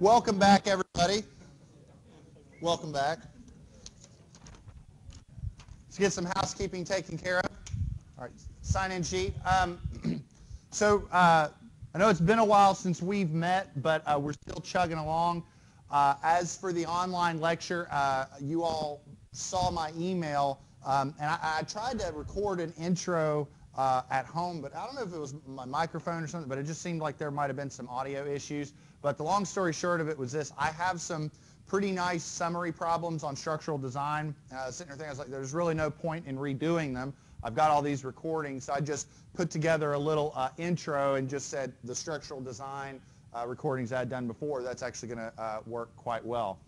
Welcome back, everybody. Welcome back. Let's get some housekeeping taken care of. All right, sign-in sheet. Um, so uh, I know it's been a while since we've met, but uh, we're still chugging along. Uh, as for the online lecture, uh, you all saw my email, um, and I, I, tried to record an intro uh, at home, but I don't know if it was my microphone or something, but it just seemed like there might have been some audio issues. But the long story short of it was this. I have some pretty nice summary problems on structural design. Uh, sitting there thinking, I was like, there's really no point in redoing them. I've got all these recordings, so I just put together a little uh, intro and just said the structural design uh, recordings I had done before, that's actually going to uh, work quite well.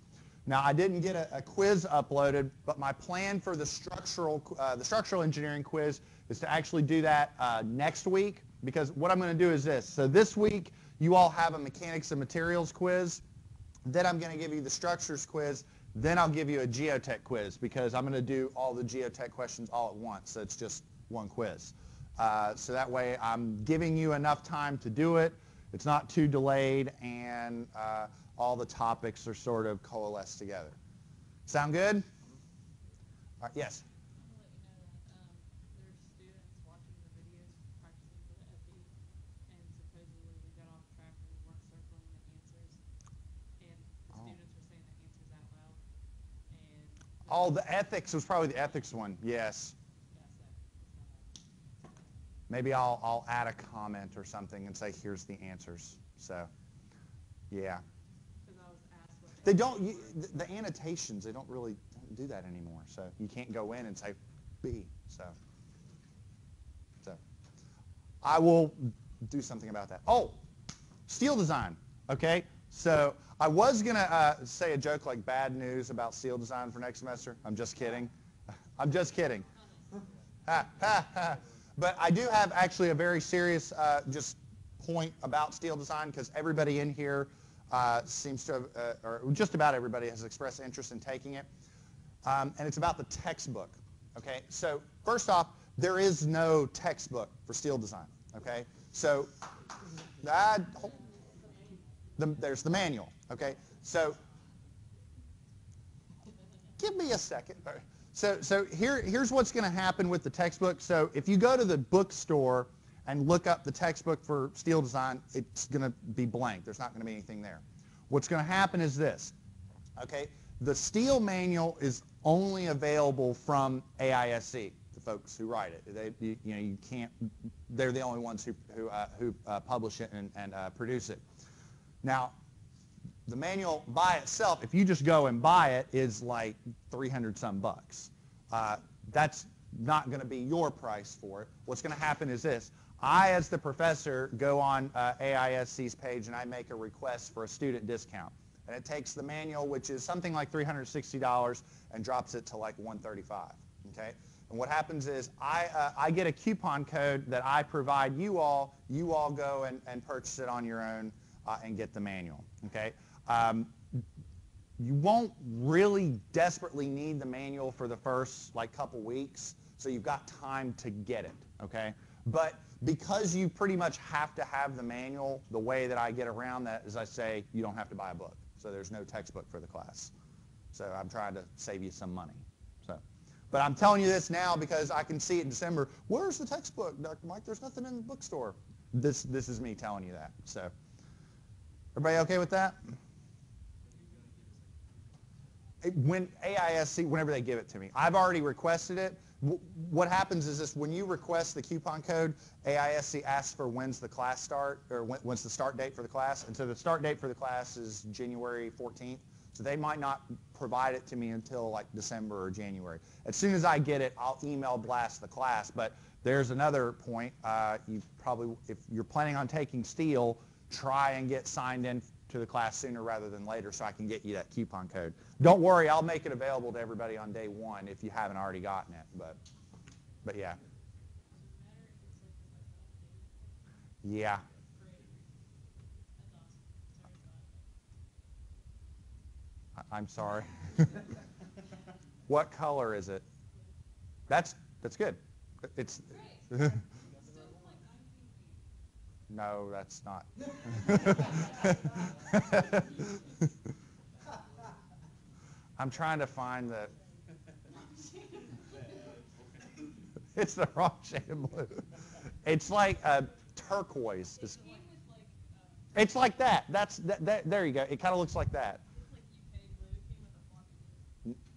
Now, I didn't get a, a, quiz uploaded, but my plan for the structural, uh, the structural engineering quiz is to actually do that uh, next week because what I'm going to do is this. So this week, you all have a mechanics and materials quiz. Then I'm going to give you the structures quiz. Then I'll give you a geotech quiz because I'm going to do all the geotech questions all at once. So it's just one quiz. Uh, so that way I'm giving you enough time to do it. It's not too delayed and uh, all the topics are sort of coalesced together. Sound good? Yes? Oh, the ethics was probably the ethics one. Yes. Maybe I'll, I'll add a comment or something and say, here's the answers. So, yeah. They don't, the annotations, they don't really do that anymore. So you can't go in and say B. So, so I will do something about that. Oh, steel design. Okay. So I was going to uh, say a joke like bad news about steel design for next semester. I'm just kidding. I'm just kidding. but I do have actually a very serious uh, just point about steel design because everybody in here uh, seems to have, uh, or just about everybody has expressed interest in taking it. Um, and it's about the textbook. Okay, so first off, there is no textbook for steel design. Okay, so that, the, there's the manual. Okay, so give me a second. So, so here, here's what's going to happen with the textbook. So if you go to the bookstore and look up the textbook for steel design, it's going to be blank. There's not going to be anything there. What's going to happen is this. Okay, the steel manual is only available from AISC, the folks who write it. They, you, you know, you can't. They're the only ones who who, uh, who uh, publish it and, and uh, produce it. Now, the manual by itself, if you just go and buy it, is like 300 some bucks. Uh, that's not going to be your price for it. What's going to happen is this. I, as the professor, go on uh, AISC's page and I make a request for a student discount. And it takes the manual, which is something like $360, and drops it to like 135 okay? And what happens is I, uh, I get a coupon code that I provide you all. You all go and, and purchase it on your own uh, and get the manual, okay? Um, you won't really desperately need the manual for the first like couple weeks, so you've got time to get it, okay? But because you pretty much have to have the manual, the way that I get around that is I say you don't have to buy a book. So there's no textbook for the class. So I'm trying to save you some money. So, But I'm telling you this now because I can see it in December. Where's the textbook, Dr. Mike? There's nothing in the bookstore. This, this is me telling you that. So everybody okay with that? When AISC, whenever they give it to me, I've already requested it. what happens is this, when you request the coupon code, AISC asks for when's the class start, or when, when's the start date for the class. And so the start date for the class is January 14th. So they might not provide it to me until like December or January. As soon as I get it, I'll email blast the class. But there's another point. Uh, you probably, if you're planning on taking steel, try and get signed in to the class sooner rather than later so I can get you that coupon code. Don't worry, I'll make it available to everybody on day one if you haven't already gotten it. But, but yeah. Yeah. I'm sorry. what color is it? That's that's good. It's no, that's not. I'm trying to find the. It's the wrong shade of blue. It's like a turquoise. It's, it's like that. That's that, that, There you go. It kind of looks like that.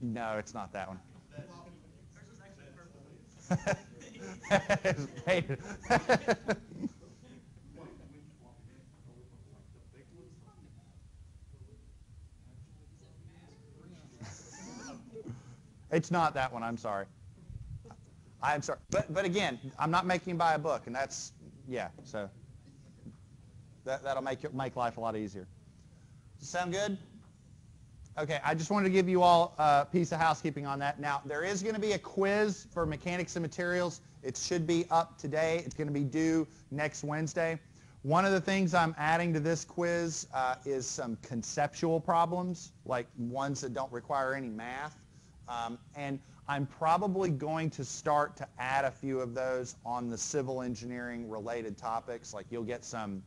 No, it's not that one. It's not that one. I'm sorry. I'm sorry. But but again, I'm not making you buy a book, and that's yeah. So that that'll make it make life a lot easier. Sound good? Okay, I just wanted to give you all a piece of housekeeping on that. Now, there is going to be a quiz for mechanics and materials. It should be up today. It's going to be due next Wednesday. One of the things I'm adding to this quiz uh, is some conceptual problems, like ones that don't require any math. Um, and I'm probably going to start to add a few of those on the civil engineering related topics. Like you'll get some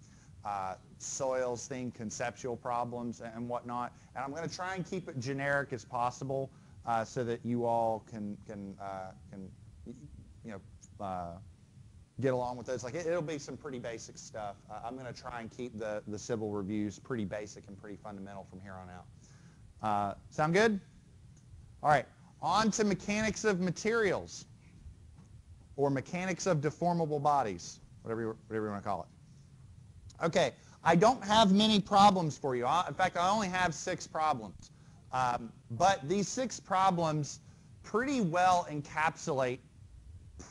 uh, soils thing, conceptual problems and whatnot. And I'm going to try and keep it generic as possible uh, so that you all can, can, uh, can you know, uh, get along with those. Like it, will be some pretty basic stuff. Uh, I'm going to try and keep the, the civil reviews pretty basic and pretty fundamental from here on out. Uh, sound good? All right, on to mechanics of materials or mechanics of deformable bodies, whatever you, whatever you want to call it. Okay, I don't have many problems for you. In fact, I only have six problems. Um, but these six problems pretty well encapsulate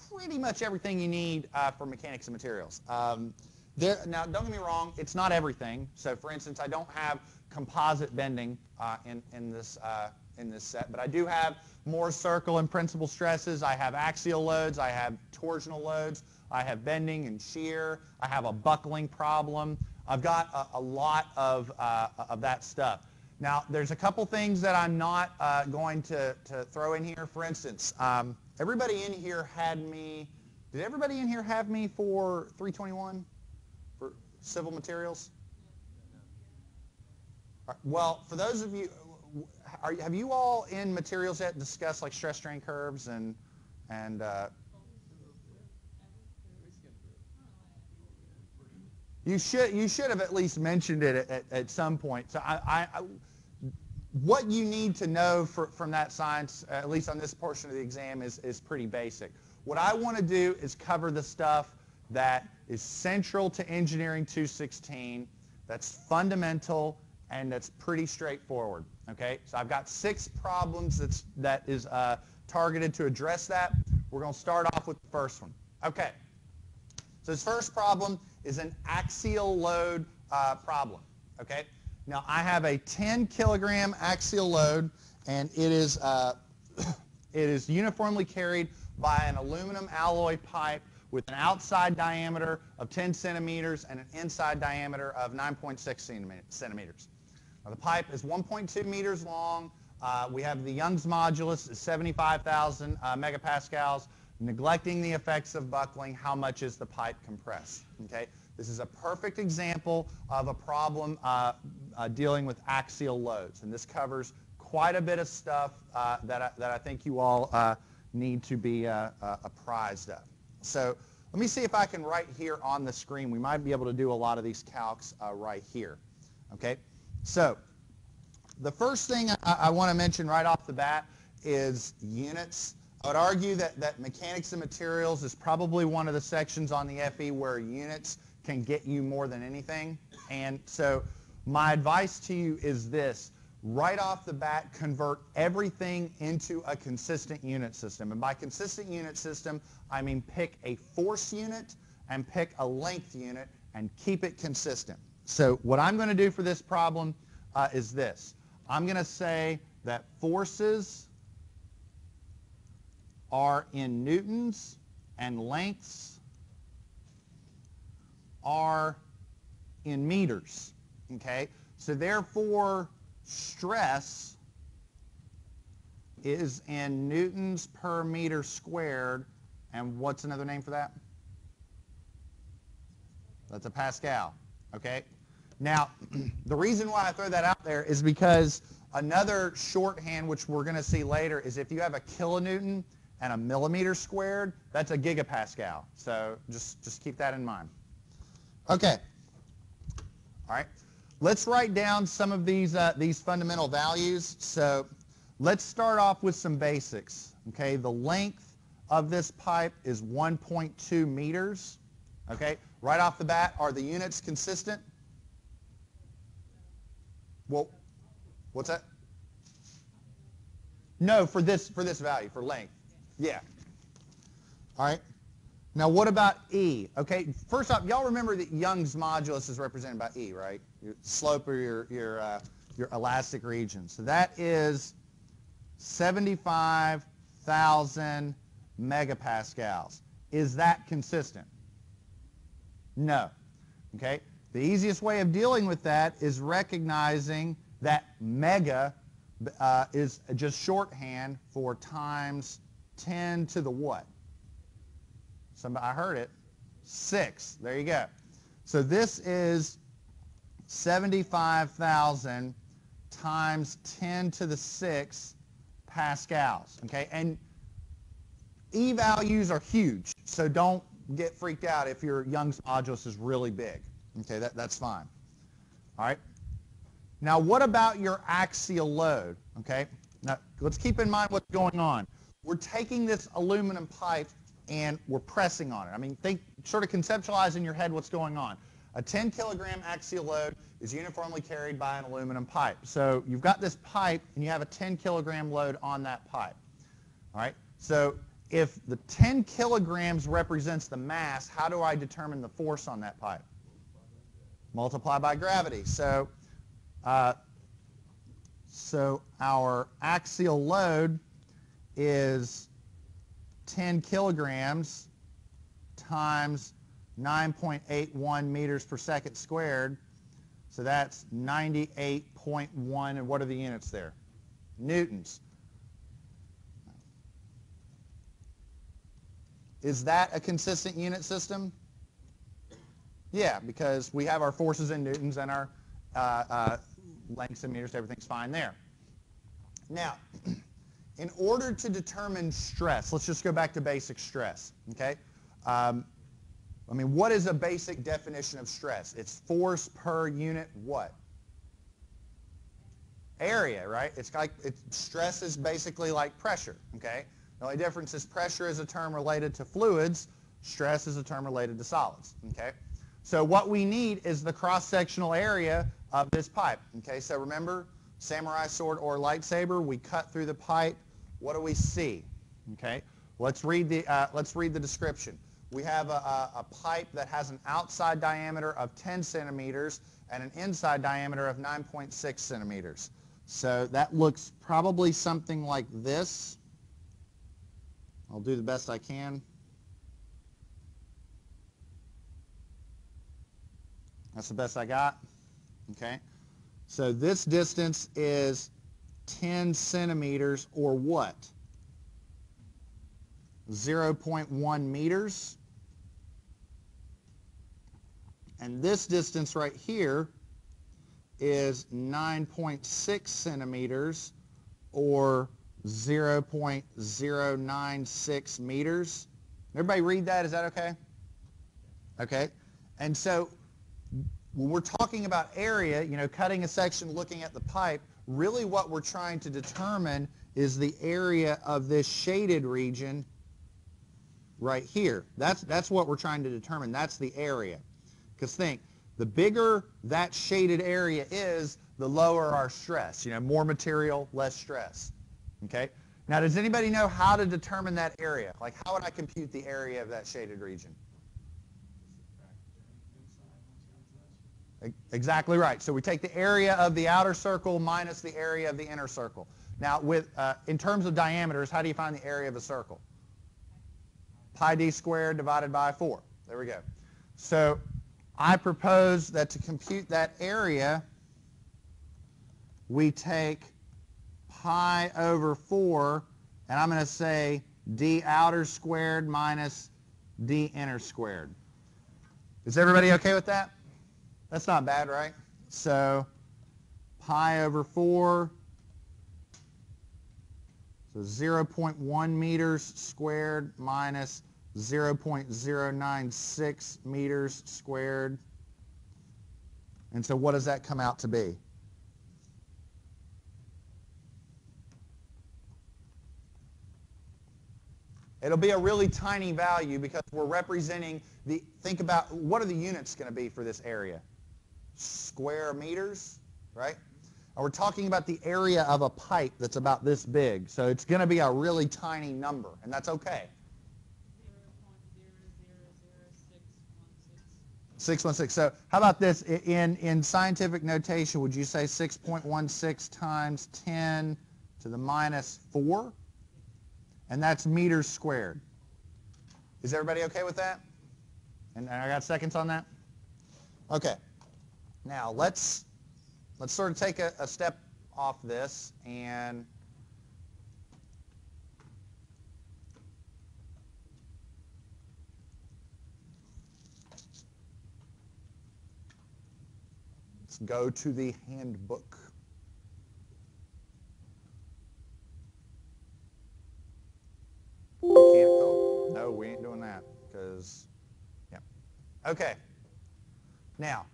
pretty much everything you need uh, for mechanics of materials. Um, there, now, don't get me wrong, it's not everything. So, for instance, I don't have composite bending uh, in, in, this, uh, in this set, but I do have Mohr circle and principal stresses. I have axial loads. I have torsional loads. I have bending and shear. I have a buckling problem. I've got a, a lot of, uh, of that stuff. Now, there's a couple things that I'm not uh, going to, to throw in here. For instance, um, everybody in here had me, did everybody in here have me for 321 for civil materials? Well, for those of you, are, have you all in materials yet discussed like stress strain curves and, and uh, You should you should have at least mentioned it at, at some point. So I, I, what you need to know for, from that science, at least on this portion of the exam, is, is pretty basic. What I want to do is cover the stuff that is central to Engineering 216, that's fundamental, and that's pretty straightforward. Okay, so I've got six problems that's, that is uh, targeted to address that. We're going to start off with the first one. Okay, so this first problem is an axial load uh, problem. Okay, now I have a 10 kilogram axial load, and it is uh, it is uniformly carried by an aluminum alloy pipe with an outside diameter of 10 centimeters and an inside diameter of 9.6 centimeters. Now, the pipe is 1.2 meters long. Uh, we have the Young's modulus is 75,000 uh, megapascals. Neglecting the effects of buckling, how much is the pipe compressed? Okay, this is a perfect example of a problem uh, uh, dealing with axial loads, and this covers quite a bit of stuff uh, that, I, that I think you all uh, need to be apprised of. So let me see if I can write here on the screen. We might be able to do a lot of these calcs right here. Okay, so the first thing I, I want to mention right off the bat is units. I would argue that, that mechanics and materials is probably one of the sections on the FE where units can get you more than anything. And so my advice to you is this. Right off the bat, convert everything into a consistent unit system. And by consistent unit system, I mean pick a force unit and pick a length unit and keep it consistent. So what I'm going to do for this problem uh, is this. I'm going to say that forces are in newtons and lengths are in meters. Okay? So therefore, stress is in newtons per meter squared. And what's another name for that? That's a Pascal. Okay? Now, the reason why I throw that out there is because another shorthand, which we're going to see later, is if you have a kilonewton and a millimeter squared, that's a gigapascal. So just, just keep that in mind. Okay. All right. Let's write down some of these, uh, these fundamental values. So let's start off with some basics. Okay, the length of this pipe is 1.2 meters. Okay, right off the bat, are the units consistent? Well, what's that? No, for this for this value, for length. Yeah. All right. Now, what about E? Okay, first off, y'all remember that Young's modulus is represented by E, right? Your slope or your, your, uh, your elastic region. So that is 75,000 megapascals. Is that consistent? No. Okay? The easiest way of dealing with that is recognizing that mega uh, is just shorthand for times 10 to the what? Somebody, I heard it. 6. There you go. So this is 75,000 times 10 to the 6 pascals. Okay? And E values are huge, so don't get freaked out if your Young's modulus is really big. Okay, that, that's fine. All right. Now, what about your axial load? Okay. Now, let's keep in mind what's going on. We're taking this aluminum pipe and we're pressing on it. I mean, think, sort of conceptualize in your head what's going on. A 10 kilogram axial load is uniformly carried by an aluminum pipe. So you've got this pipe and you have a 10 kilogram load on that pipe. All right. So if the 10 kilograms represents the mass, how do I determine the force on that pipe? Multiply by gravity. So, uh, so our axial load is 10 kilograms times 9.81 meters per second squared. So that's 98.1, and what are the units there? Newtons. Is that a consistent unit system? Yeah, because we have our forces in newtons and our uh, uh, lengths in meters, everything's fine there. Now, in order to determine stress, let's just go back to basic stress, okay? Um, I mean, what is a basic definition of stress? It's force per unit what? Area, right? It's like it's, stress is basically like pressure, okay? The only difference is pressure is a term related to fluids. Stress is a term related to solids. Okay? So what we need is the cross-sectional area of this pipe. Okay? So remember, samurai sword or lightsaber, we cut through the pipe. What do we see? Okay? Let's read the, uh, let's read the description. We have a, a, a pipe that has an outside diameter of 10 centimeters and an inside diameter of 9.6 centimeters. So that looks probably something like this. I'll do the best I can. That's the best I got. Okay. So this distance is 10 centimeters or what? 0.1 meters. And this distance right here is 9.6 centimeters or 0.096 meters. Everybody read that? Is that okay? Okay. And so when we're talking about area, you know, cutting a section, looking at the pipe, really what we're trying to determine is the area of this shaded region right here. That's, that's what we're trying to determine. That's the area. Because think, the bigger that shaded area is, the lower our stress. You know, more material, less stress. Okay? Now, does anybody know how to determine that area? Like, how would I compute the area of that shaded region? Exactly right. So we take the area of the outer circle minus the area of the inner circle. Now, with uh, in terms of diameters, how do you find the area of a circle? Pi d squared divided by 4. There we go. So I propose that to compute that area, we take pi over 4, and I'm going to say d outer squared minus d inner squared. Is everybody okay with that? That's not bad, right? So pi over 4, so 0.1 meters squared minus 0.096 meters squared. And so what does that come out to be? It'll be a really tiny value because we're representing the, think about what are the units going to be for this area? Square meters, right? And we're talking about the area of a pipe that's about this big. So it's going to be a really tiny number, and that's okay. 616. So how about this? In, in scientific notation, would you say 6.16 times 10 to the minus 4? And that's meters squared. Is everybody okay with that? And I got seconds on that? Okay. Now let's let's sort of take a, a step off this and let's go to the handbook. No, we ain't doing that because, yeah. Okay. Now,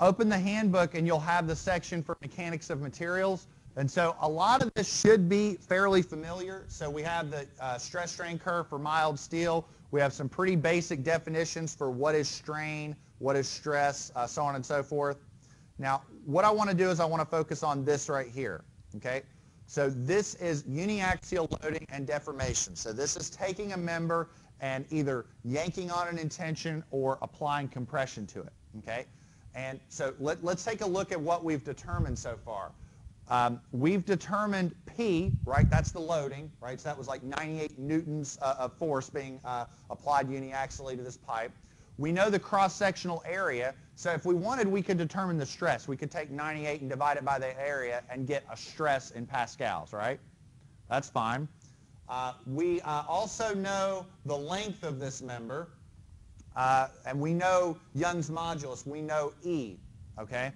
open the handbook and you'll have the section for mechanics of materials. And so a lot of this should be fairly familiar. So we have the uh, stress strain curve for mild steel. We have some pretty basic definitions for what is strain, what is stress, uh, so on and so forth. Now, what I want to do is I want to focus on this right here. Okay. So this is uniaxial loading and deformation. So this is taking a member and either yanking on an in tension or applying compression to it. Okay. And so let, us take a look at what we've determined so far. Um, we've determined P, right? That's the loading, right? So that was like 98 newtons uh, of force being uh, applied uniaxially to this pipe. We know the cross-sectional area, so if we wanted, we could determine the stress. We could take 98 and divide it by the area and get a stress in pascals, right? That's fine. Uh, we uh, also know the length of this member, uh, and we know Young's modulus. We know E, okay?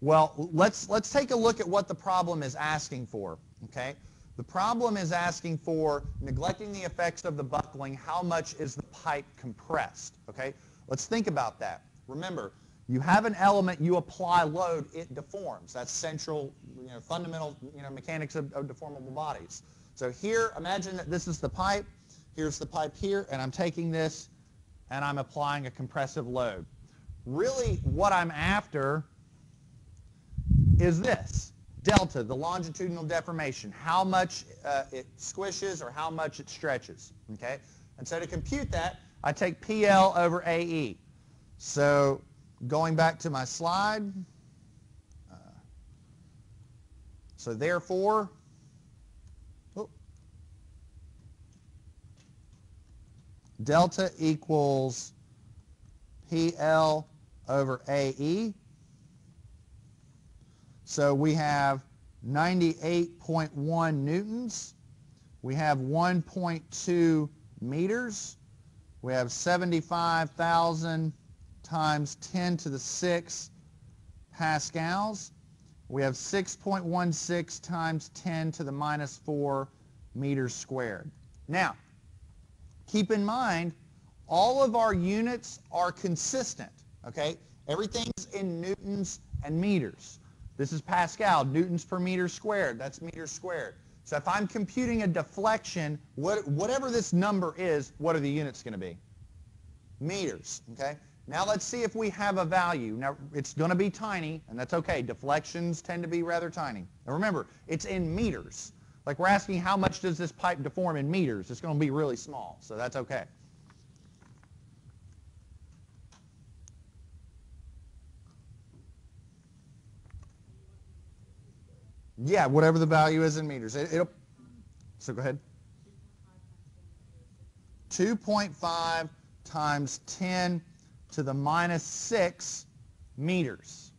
Well, let's, let's take a look at what the problem is asking for, okay? The problem is asking for, neglecting the effects of the buckling, how much is the pipe compressed, okay? Let's think about that. Remember, you have an element, you apply load, it deforms. That's central, you know, fundamental you know, mechanics of, of deformable bodies. So here, imagine that this is the pipe. Here's the pipe here, and I'm taking this and I'm applying a compressive load. Really, what I'm after is this, delta, the longitudinal deformation, how much uh, it squishes or how much it stretches, okay? And so to compute that, I take PL over AE. So going back to my slide, uh, so therefore, delta equals PL over AE. So we have 98.1 newtons. We have 1.2 meters. We have 75,000 times 10 to the 6 pascals. We have 6.16 times 10 to the minus 4 meters squared. Now, keep in mind, all of our units are consistent, okay? Everything's in newtons and meters. This is Pascal, newtons per meter squared. That's meters squared. So if I'm computing a deflection, what, whatever this number is, what are the units going to be? Meters, okay? Now let's see if we have a value. Now it's going to be tiny, and that's okay. Deflections tend to be rather tiny. Now remember, it's in meters. Like we're asking how much does this pipe deform in meters? It's going to be really small, so that's okay. Yeah, whatever the value is in meters. It, will so go ahead. 2.5 times 10 to the minus 6 meters.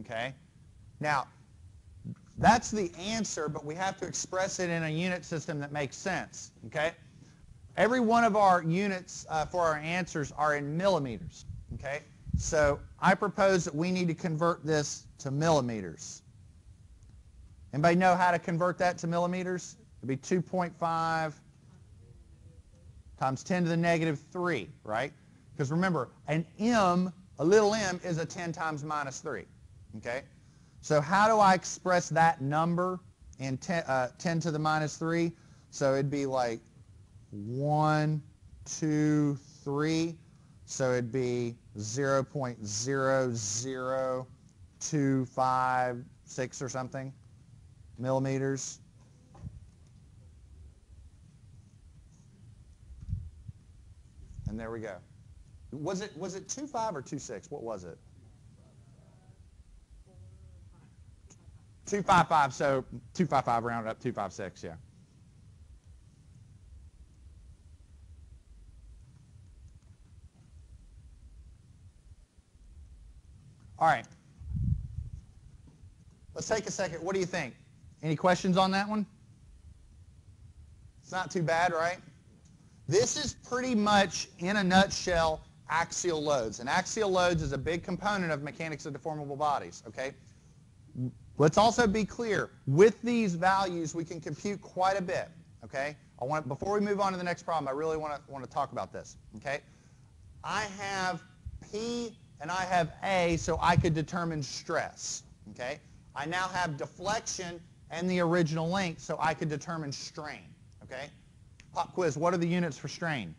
Okay? Now, that's the answer, but we have to express it in a unit system that makes sense. Okay? every one of our units uh, for our answers are in millimeters, okay? So I propose that we need to convert this to millimeters. Anybody know how to convert that to millimeters? It'd be 2.5 times 10 to the negative 3, right? Because remember, an m, a little m, is a 10 times minus 3, okay? So how do I express that number in 10, uh, 10 to the minus 3? So it'd be like 1, 2, 3. So it'd be 0 0.00256 or something millimeters. And there we go. Was it was it 2.5 or 2.6? What was it? 255, so 255 rounded up 256, yeah. All right. Let's take a second. What do you think? Any questions on that one? It's not too bad, right? This is pretty much, in a nutshell, axial loads. And axial loads is a big component of mechanics of deformable bodies, okay? Let's also be clear. With these values, we can compute quite a bit, okay? I want before we move on to the next problem, I really want to want to talk about this, okay? I have P and I have A, so I could determine stress, okay? I now have deflection and the original length, so I could determine strain, okay? Pop quiz, what are the units for strain?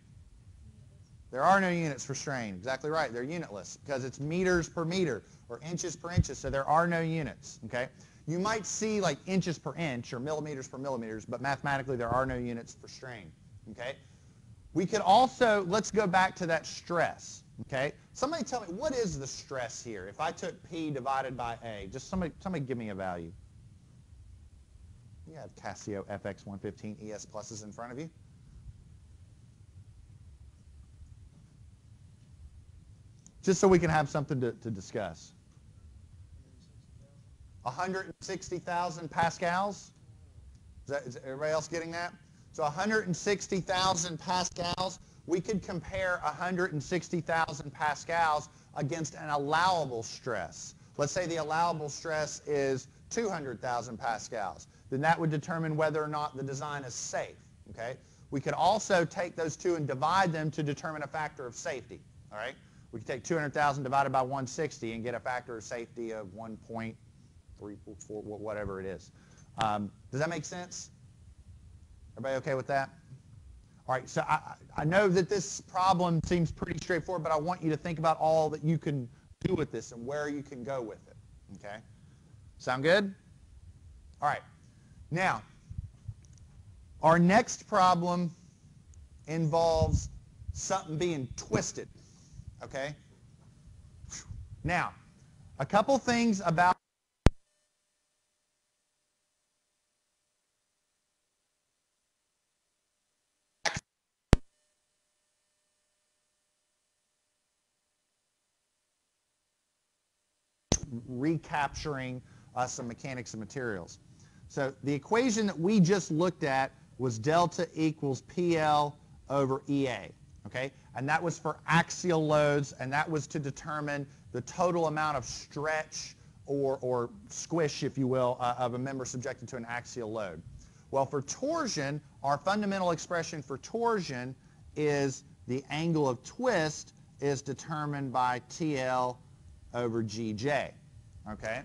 There are no units for strain. Exactly right. They're unitless because it's meters per meter or inches per inches, so there are no units, okay? You might see like inches per inch or millimeters per millimeters, but mathematically there are no units for strain, okay? We could also, let's go back to that stress, okay? Somebody tell me, what is the stress here? If I took P divided by A, just somebody, somebody give me a value. You have Casio FX115 ES pluses in front of you. Just so we can have something to, to discuss. 160,000 pascals? Is, that, is everybody else getting that? So 160,000 pascals, we could compare 160,000 pascals against an allowable stress. Let's say the allowable stress is 200,000 pascals then that would determine whether or not the design is safe. Okay? We could also take those two and divide them to determine a factor of safety. All right? We could take 200,000 divided by 160 and get a factor of safety of 1.34, whatever it is. Um, does that make sense? Everybody okay with that? All right, so I, I know that this problem seems pretty straightforward, but I want you to think about all that you can do with this and where you can go with it. Okay? Sound good? All right. Now, our next problem involves something being twisted, okay? Now, a couple things about recapturing uh, some mechanics of materials. So the equation that we just looked at was delta equals PL over EA, okay? And that was for axial loads, and that was to determine the total amount of stretch or, or squish, if you will, uh, of a member subjected to an axial load. Well, for torsion, our fundamental expression for torsion is the angle of twist is determined by TL over GJ, okay?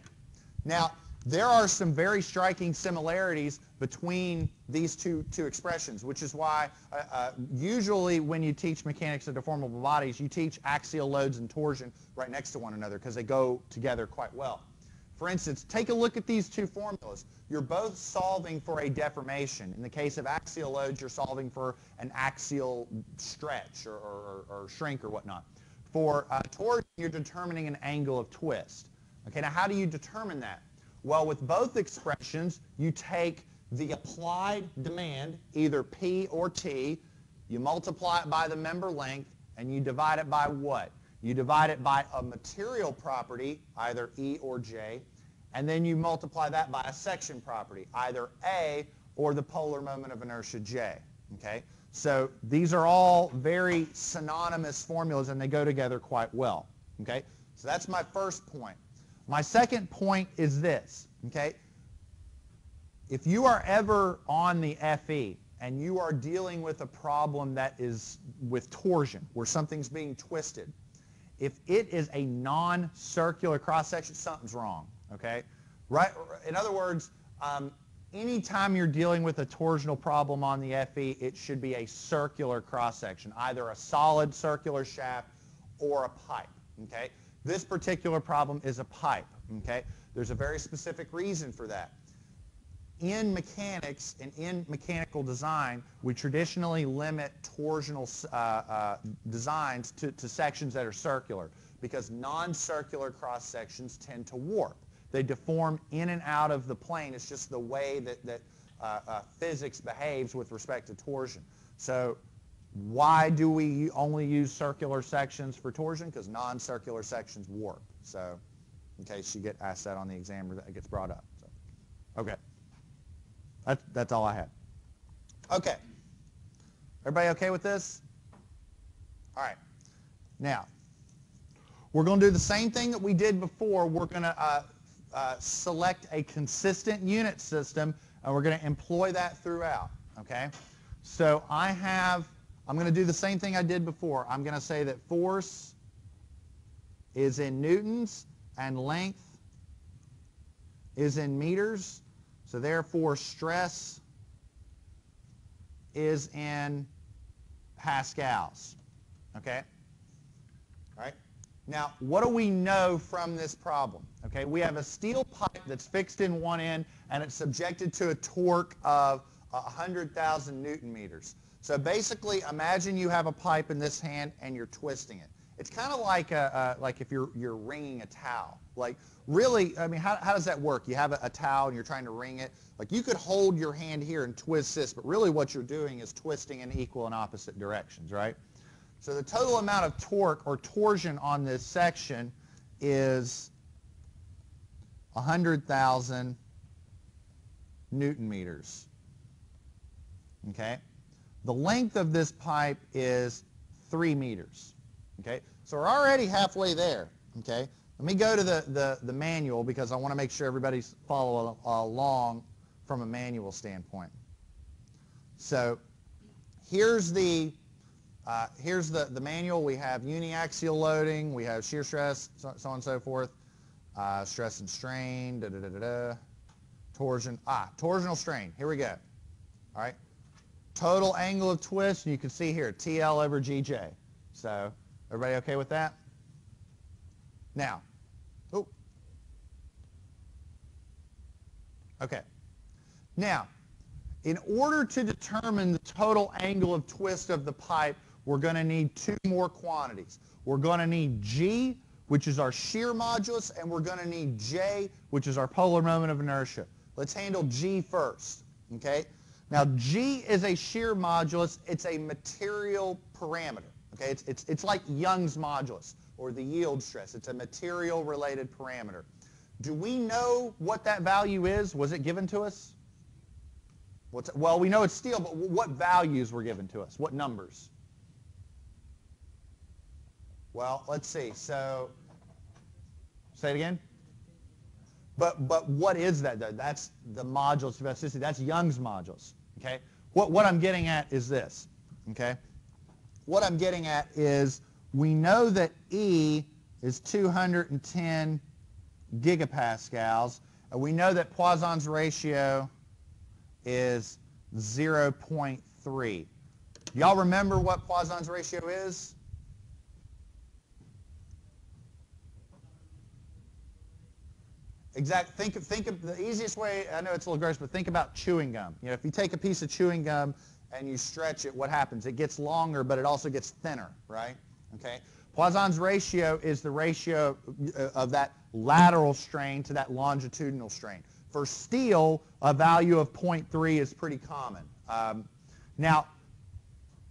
Now, there are some very striking similarities between these two, two expressions, which is why uh, uh, usually when you teach mechanics of deformable bodies, you teach axial loads and torsion right next to one another because they go together quite well. For instance, take a look at these two formulas. You're both solving for a deformation. In the case of axial loads, you're solving for an axial stretch or, or, or shrink or whatnot. For uh, torsion, you're determining an angle of twist. Okay, now how do you determine that? Well, with both expressions, you take the applied demand, either P or T, you multiply it by the member length, and you divide it by what? You divide it by a material property, either E or J, and then you multiply that by a section property, either A or the polar moment of inertia J. Okay? So these are all very synonymous formulas and they go together quite well. Okay? So that's my first point. My second point is this. Okay? If you are ever on the FE and you are dealing with a problem that is with torsion, where something's being twisted, if it is a non-circular cross-section, something's wrong. Okay? Right? In other words, um, anytime you're dealing with a torsional problem on the FE, it should be a circular cross-section, either a solid circular shaft or a pipe. Okay? This particular problem is a pipe. Okay? There's a very specific reason for that. In mechanics and in mechanical design, we traditionally limit torsional uh, uh, designs to, to sections that are circular because non-circular cross-sections tend to warp. They deform in and out of the plane. It's just the way that, that uh, uh, physics behaves with respect to torsion. So why do we only use circular sections for torsion? Because non-circular sections warp. So in case you get asked that on the exam or that gets brought up. So, okay. That's, that's all I had. Okay. Everybody okay with this? All right. Now, we're going to do the same thing that we did before. We're going to uh, uh, select a consistent unit system, and we're going to employ that throughout, okay? So I have, I'm going to do the same thing I did before. I'm going to say that force is in newtons and length is in meters. So therefore, stress is in pascals, okay? All right? Now, what do we know from this problem? Okay, we have a steel pipe that's fixed in one end and it's subjected to a torque of 100,000 newton meters. So basically, imagine you have a pipe in this hand and you're twisting it. It's kind of like a, a, like if you're you're wringing a towel. Like really, I mean, how, how does that work? You have a, a towel and you're trying to wring it. Like you could hold your hand here and twist this, but really what you're doing is twisting in equal and opposite directions, right? So the total amount of torque or torsion on this section is 100,000 newton meters. Okay? The length of this pipe is 3 meters. Okay? So we're already halfway there. Okay? Let me go to the, the, the manual because I want to make sure everybody's following along from a manual standpoint. So here's the uh, here's the, the manual. We have uniaxial loading. We have shear stress, so, so on and so forth. Uh, stress and strain, da, da, da, da, da. Torsion. Ah, torsional strain. Here we go. All right. Total angle of twist, you can see here, TL over GJ. So everybody okay with that? Now, oh. Okay. Now, in order to determine the total angle of twist of the pipe, we're going to need two more quantities. We're going to need G, which is our shear modulus, and we're going to need J, which is our polar moment of inertia. Let's handle G first, okay? Now, G is a shear modulus. It's a material parameter, okay? It's, it's, it's like Young's modulus or the yield stress. It's a material-related parameter. Do we know what that value is? Was it given to us? What's, well, we know it's steel, but what values were given to us? What numbers? Well, let's see. So, say it again. But but what is that though? That's the modulus of elasticity. That's Young's modulus. Okay. What what I'm getting at is this. Okay. What I'm getting at is we know that E is 210 gigapascals, and we know that Poisson's ratio is 0.3. Y'all remember what Poisson's ratio is? Exact. Think of, think of the easiest way. I know it's a little gross, but think about chewing gum. You know, if you take a piece of chewing gum and you stretch it, what happens? It gets longer, but it also gets thinner, right? Okay. Poisson's ratio is the ratio uh, of that lateral strain to that longitudinal strain. For steel, a value of 0.3 is pretty common. Um, now,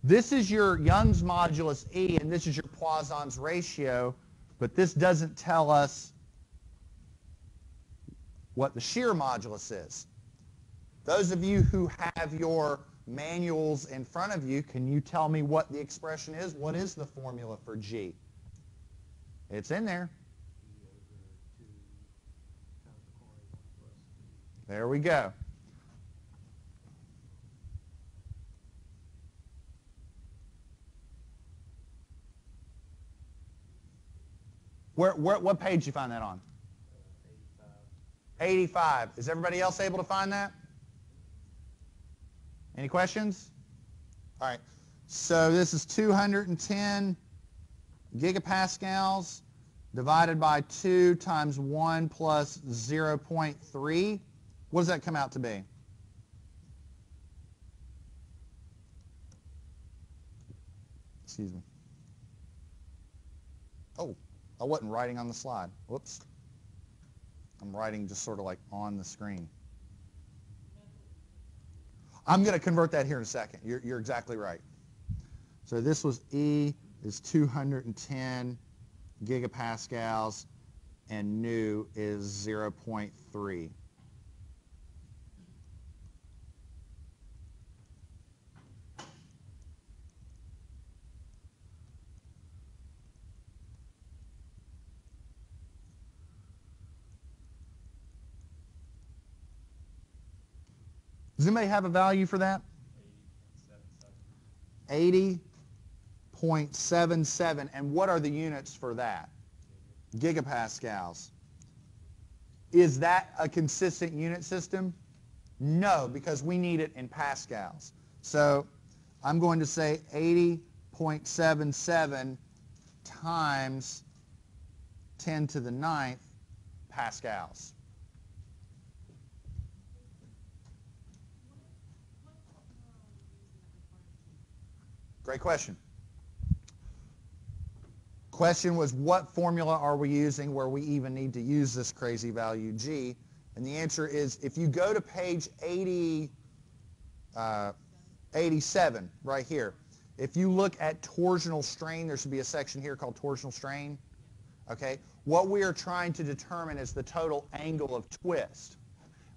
this is your Young's modulus E, and this is your Poisson's ratio, but this doesn't tell us what the shear modulus is. Those of you who have your manuals in front of you, can you tell me what the expression is? What is the formula for G? It's in there. There we go. Where, where, what page you find that on? 85. Is everybody else able to find that? Any questions? All right. So this is 210 gigapascals divided by 2 times 1 plus 0.3. What does that come out to be? Excuse me. Oh, I wasn't writing on the slide. Whoops. I'm writing just sort of like on the screen. I'm going to convert that here in a second. You're, you're exactly right. So this was E is 210 gigapascals and nu is 0.3. Does anybody have a value for that? 80.77. And what are the units for that? Gigapascals. Is that a consistent unit system? No, because we need it in pascals. So I'm going to say 80.77 times 10 to the ninth pascals. Great question. Question was, what formula are we using where we even need to use this crazy value g? And the answer is, if you go to page 80, uh, 87, right here, if you look at torsional strain, there should be a section here called torsional strain. Okay, what we are trying to determine is the total angle of twist,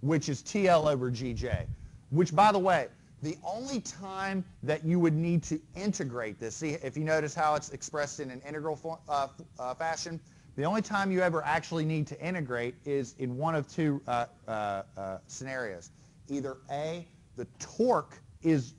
which is TL over GJ, which, by the way, the only time that you would need to integrate this, see if you notice how it's expressed in an integral uh, uh, fashion, the only time you ever actually need to integrate is in one of two uh, uh, uh scenarios. Either A, the torque is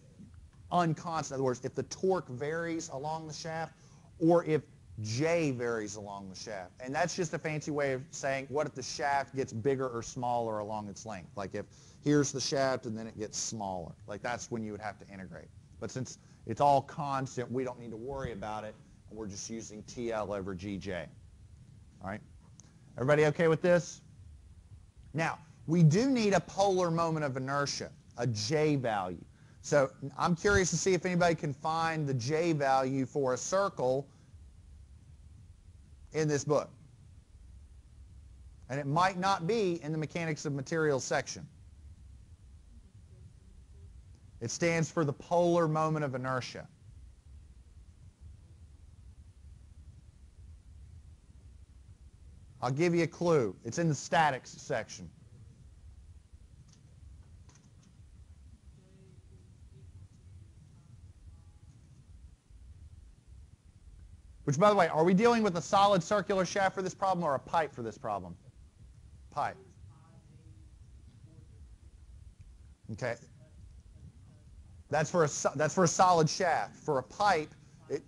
unconstant. In other words, if the torque varies along the shaft, or if J varies along the shaft. And that's just a fancy way of saying what if the shaft gets bigger or smaller along its length. Like if here's the shaft and then it gets smaller. Like that's when you would have to integrate. But since it's all constant, we don't need to worry about it. We're just using TL over GJ. All right? Everybody okay with this? Now, we do need a polar moment of inertia, a J value. So I'm curious to see if anybody can find the J value for a circle in this book. And it might not be in the mechanics of materials section. It stands for the polar moment of inertia. I'll give you a clue. It's in the statics section. Which, by the way, are we dealing with a solid circular shaft for this problem or a pipe for this problem? Pipe. Okay. That's for a, that's for a solid shaft. For a pipe, it,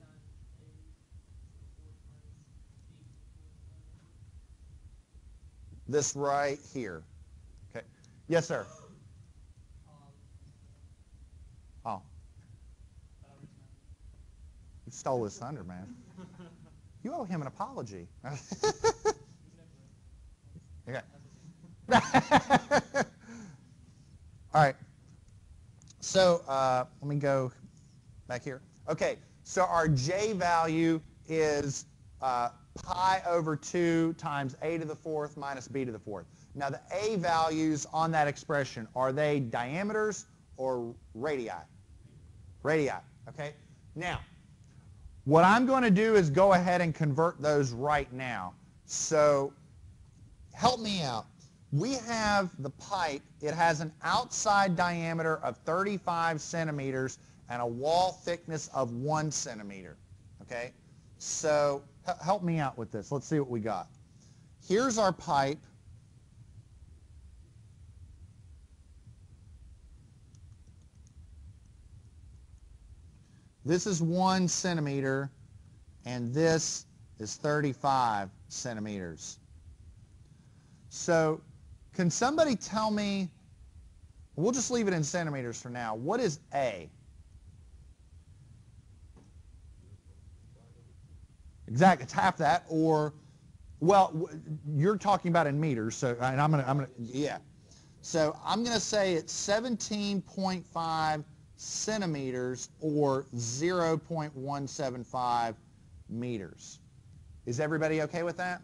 this right here. Okay. Yes, sir. Oh. You stole his thunder, man. You owe him an apology. okay. All right. So uh, let me go back here. Okay, so our J value is uh, pi over 2 times a to the fourth minus b to the fourth. Now the a values on that expression, are they diameters or radii? Radii, okay? Now, what I'm going to do is go ahead and convert those right now. So help me out. We have the pipe. It has an outside diameter of 35 centimeters and a wall thickness of one centimeter. Okay? So help me out with this. Let's see what we got. Here's our pipe. This is one centimeter, and this is 35 centimeters. So can somebody tell me, we'll just leave it in centimeters for now, what is A? Exactly, it's half that, or, well, you're talking about in meters, so, and I'm gonna, I'm gonna, yeah. So I'm gonna say it's 17.5 centimeters or 0.175 meters. Is everybody okay with that?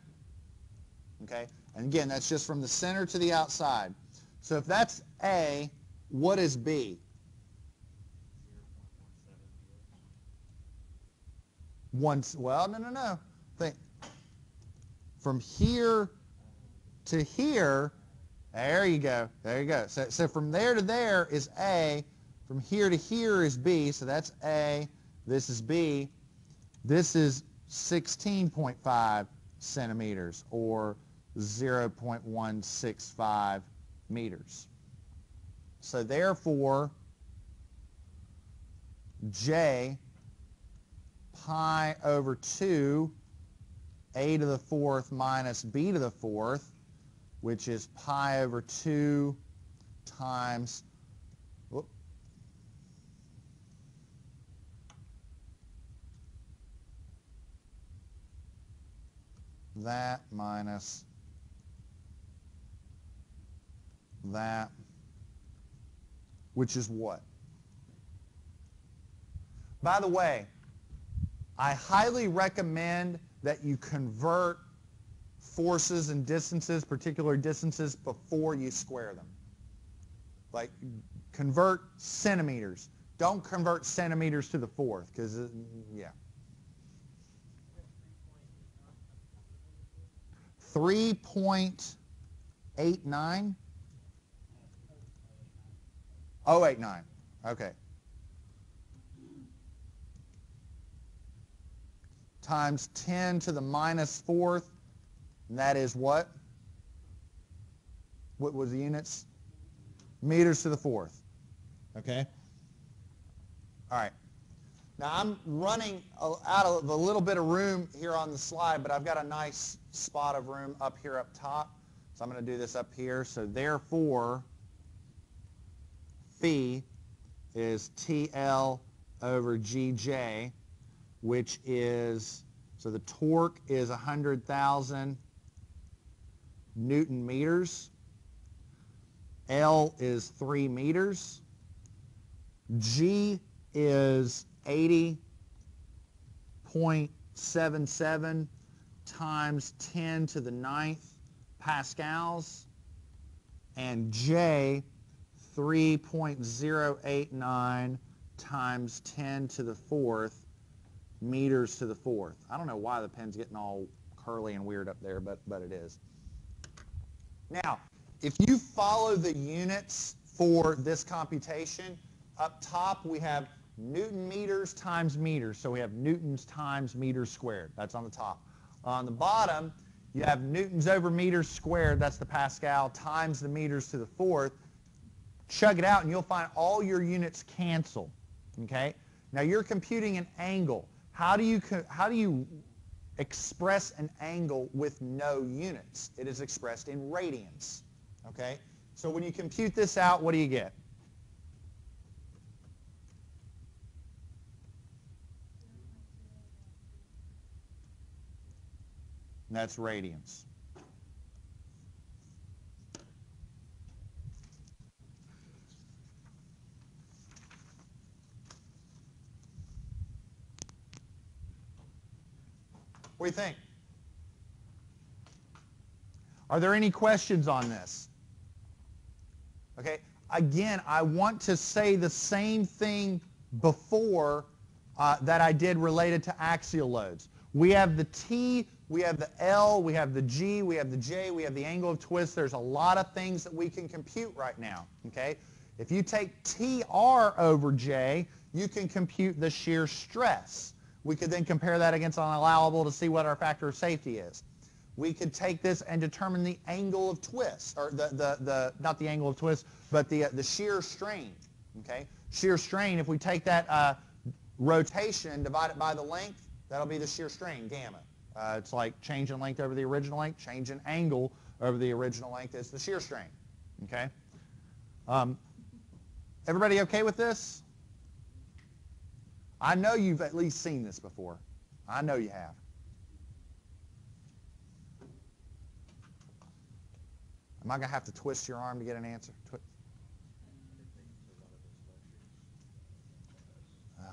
Okay. And again, that's just from the center to the outside. So if that's A, what is B? Once, well, no, no, no. Think from here to here, there you go. There you go. So, so from there to there is A. From here to here is B. So that's A. This is B. This is 16.5 centimeters or 0.165 meters. So therefore, J pi over 2 a to the fourth minus b to the fourth, which is pi over 2 times whoop, that minus that, which is what? By the way, I highly recommend that you convert forces and distances, particular distances, before you square them. Like convert centimeters. Don't convert centimeters to the fourth, because, yeah. 3.89? 089. Okay. Times 10 to the minus fourth, and that is what? What was the units? Meters to the fourth. Okay? All right. Now I'm running out of a little bit of room here on the slide, but I've got a nice spot of room up here up top. So I'm going to do this up here. So therefore, phi is TL over GJ, which is, so the torque is 100,000 Newton meters. L is 3 meters. G is 80.77 times 10 to the ninth pascals. And J 3.089 times 10 to the fourth meters to the fourth. I don't know why the pen's getting all curly and weird up there, but, but it is. Now, if you follow the units for this computation, up top we have Newton meters times meters. So we have newtons times meters squared. That's on the top. On the bottom, you have newtons over meters squared. That's the Pascal times the meters to the fourth chug it out and you'll find all your units cancel. Okay? Now you're computing an angle. How do you how do you express an angle with no units? It is expressed in radians. Okay? So when you compute this out, what do you get? that's radians. What do you think? Are there any questions on this? Okay, again, I want to say the same thing before uh, that I did related to axial loads. We have the T we have the L, we have the G, we have the J, we have the angle of twist. There's a lot of things that we can compute right now, okay? If you take TR over J, you can compute the shear stress. We could then compare that against an allowable to see what our factor of safety is. We could take this and determine the angle of twist, or the, the, the not the angle of twist, but the, uh, the shear strain, okay? Shear strain, if we take that uh, rotation, divide it by the length, that'll be the shear strain, gamma. Uh, it's like change in length over the original length, change in angle over the original length is the shear strain. Okay? Um, everybody okay with this? I know you've at least seen this before. I know you have. Am I going to have to twist your arm to get an answer? Twi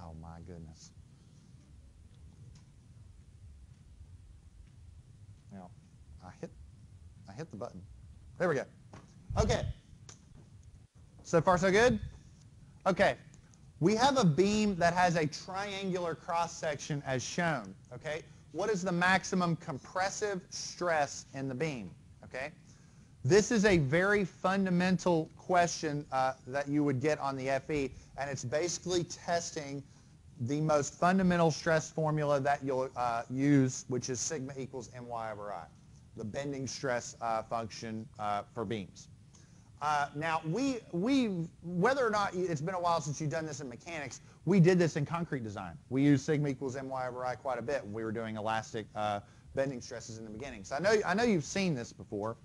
oh, my goodness. Now, I hit, I hit the button. There we go. Okay. So far, so good? Okay. We have a beam that has a triangular cross-section as shown, okay? What is the maximum compressive stress in the beam, okay? This is a very fundamental question uh, that you would get on the FE, and it's basically testing the most fundamental stress formula that you'll uh, use, which is sigma equals my over i the bending stress uh, function uh, for beams. Uh, now, we, we, whether or not it's been a while since you've done this in mechanics, we did this in concrete design. We used sigma equals my over i quite a bit when we were doing elastic uh, bending stresses in the beginning. So I know, I know you've seen this before.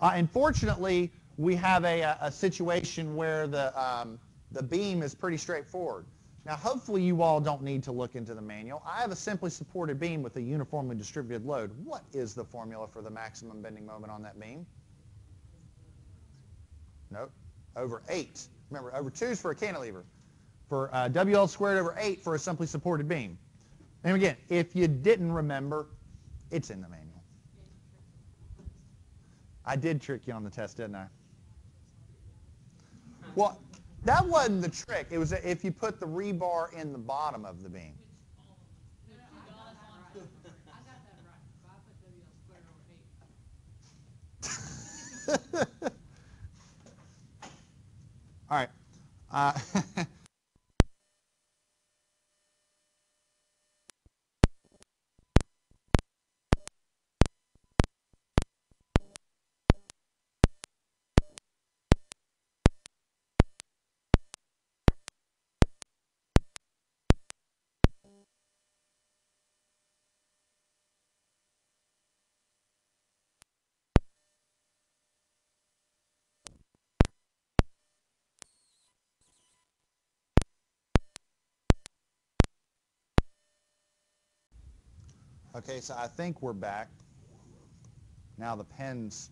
Uh, unfortunately, we have a, a situation where the, um, the beam is pretty straightforward. Now, hopefully you all don't need to look into the manual. I have a simply supported beam with a uniformly distributed load. What is the formula for the maximum bending moment on that beam? Nope. Over 8. Remember, over 2 is for a cantilever. For uh, WL squared over 8 for a simply supported beam. And again, if you didn't remember, it's in the manual. I did trick you on the test, didn't I? Well, that wasn't the trick. It was if you put the rebar in the bottom of the beam. All right. Uh, Okay, so I think we're back. Now the pen's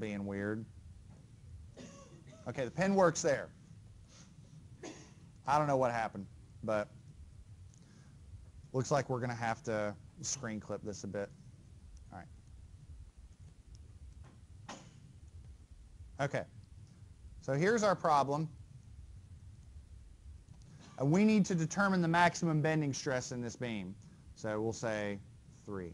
being weird. Okay, the pen works there. I don't know what happened, but looks like we're going to have to screen clip this a bit. All right. Okay, so here's our problem. And we need to determine the maximum bending stress in this beam. So we'll say 3.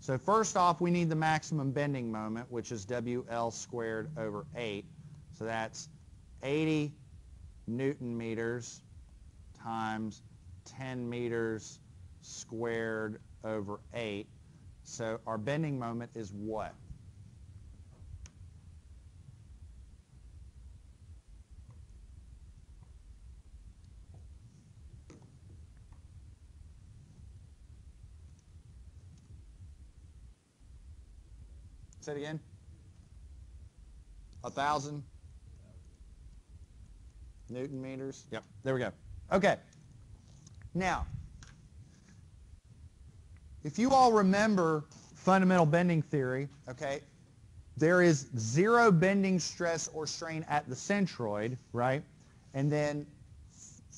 So first off, we need the maximum bending moment, which is WL squared over 8. So that's 80 newton meters times 10 meters squared over 8. So our bending moment is what? Say it again. A thousand newton meters. Yep, there we go. Okay. Now, if you all remember fundamental bending theory, okay, there is zero bending stress or strain at the centroid, right? And then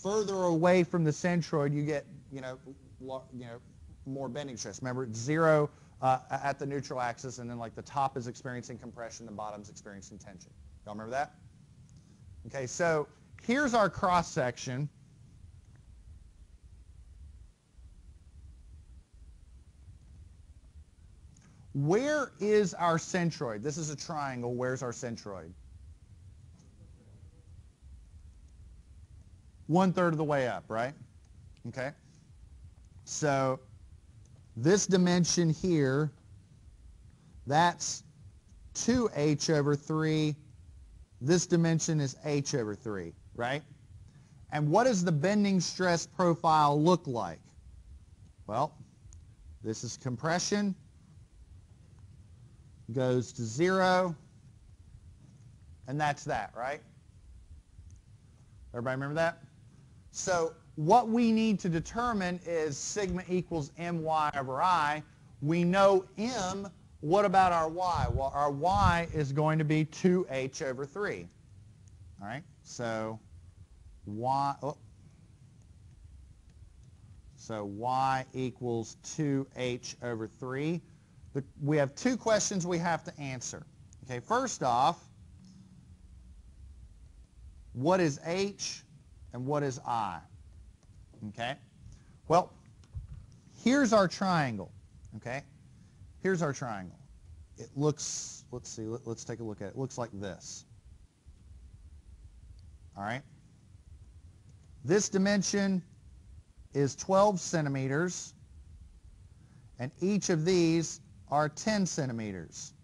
further away from the centroid, you get, you know, you know, more bending stress. Remember, it's zero uh, at the neutral axis, and then like the top is experiencing compression, the bottom's experiencing tension. Y'all remember that? Okay, so here's our cross section. where is our centroid? This is a triangle. Where's our centroid? One third of the way up, right? Okay. So this dimension here, that's 2h over 3. This dimension is h over 3, right? And what does the bending stress profile look like? Well, this is compression, goes to 0, and that's that, right? Everybody remember that? So what we need to determine is sigma equals my over i. We know m. What about our y? Well, our y is going to be 2h over 3. All right? So y, oh, so y equals 2h over 3. The, we have two questions we have to answer. Okay, first off, what is h and what is i? Okay, well, here's our triangle. Okay, here's our triangle. It looks, let's see, let, let's take a look at it. It looks like this. All right. This dimension is 12 centimeters, and each of these are 10 centimeters.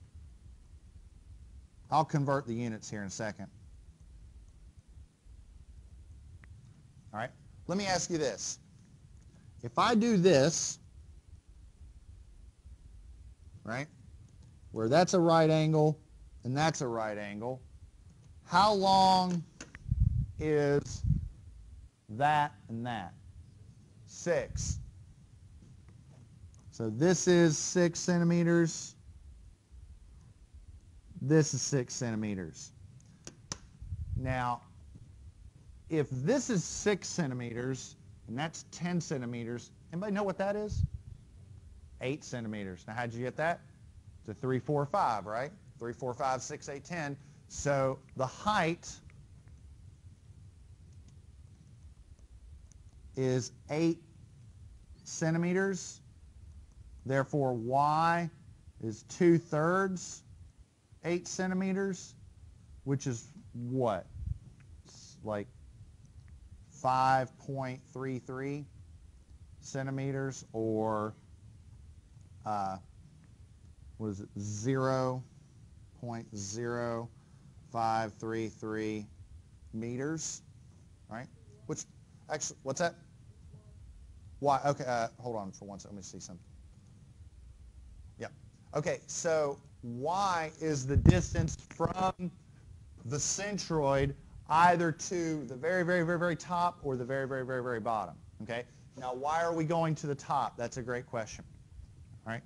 I'll convert the units here in a second. All right, let me ask you this. If I do this, right, where that's a right angle and that's a right angle, how long is that and that? Six. So this is six centimeters. This is six centimeters. Now, if this is six centimeters and that's 10 centimeters, anybody know what that is? Eight centimeters. Now, how'd you get that? It's To three, four, five, right? Three, four, five, six, eight, ten. So the height is 8 centimeters. Therefore, y is 2 thirds 8 centimeters, which is what? It's like 5.33 centimeters or uh, it, 0.0533 meters, right? Which, actually, what's that? Why? Okay, uh, hold on for one second. Let me see something. yep Okay, so y is the distance from the centroid either to the very, very, very, very top or the very, very, very, very bottom. Okay? Now, why are we going to the top? That's a great question. All right?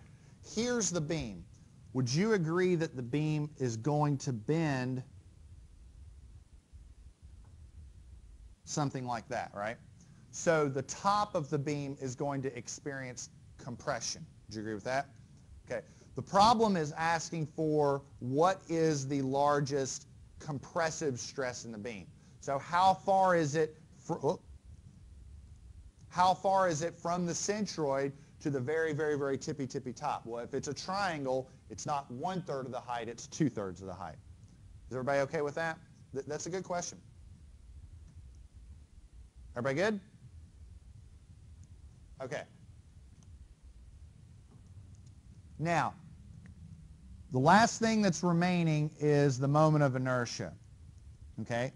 Here's the beam. Would you agree that the beam is going to bend something like that, right? So the top of the beam is going to experience compression. Do you agree with that? Okay. The problem is asking for what is the largest compressive stress in the beam. So how far is it oh, how far is it from the centroid to the very, very, very tippy, tippy top? Well, if it's a triangle, it's not one-third of the height, it's two-thirds of the height. Is everybody okay with that? Th that's a good question. Everybody good? Okay. Now, the last thing that's remaining is the moment of inertia. Okay?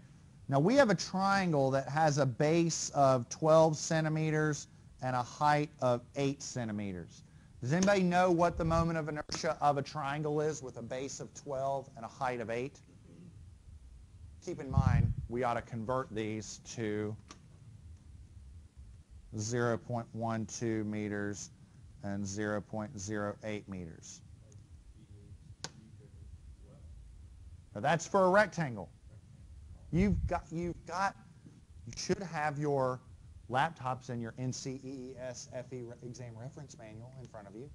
Now we have a triangle that has a base of 12 centimeters and a height of 8 centimeters. Does anybody know what the moment of inertia of a triangle is with a base of 12 and a height of 8? Keep in mind, we ought to convert these to 0.12 meters and 0.08 meters. Now that's for a rectangle. You've got, you've got, you should have your laptops and your NCEES FE exam reference manual in front of you.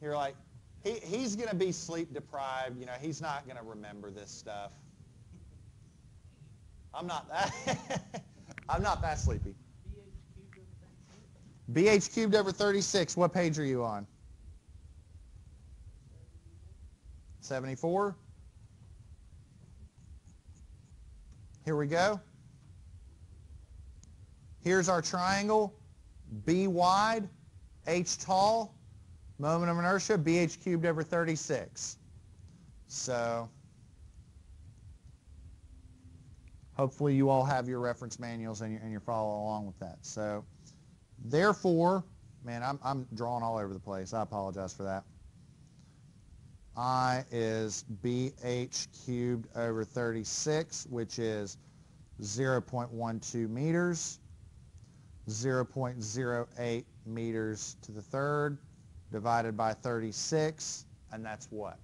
You're like, he, he's going to be sleep deprived. You know, he's not going to remember this stuff. I'm not that. I'm not that sleepy. BH cubed over 36, what page are you on? 74? Here we go. Here's our triangle, B wide, H tall, moment of inertia, BH cubed over 36. So hopefully you all have your reference manuals and you're, and you're following along with that. So therefore, man, I'm, I'm drawing all over the place. I apologize for that. I is BH cubed over 36, which is 0.12 meters, 0.08 meters to the third, divided by 36, and that's what?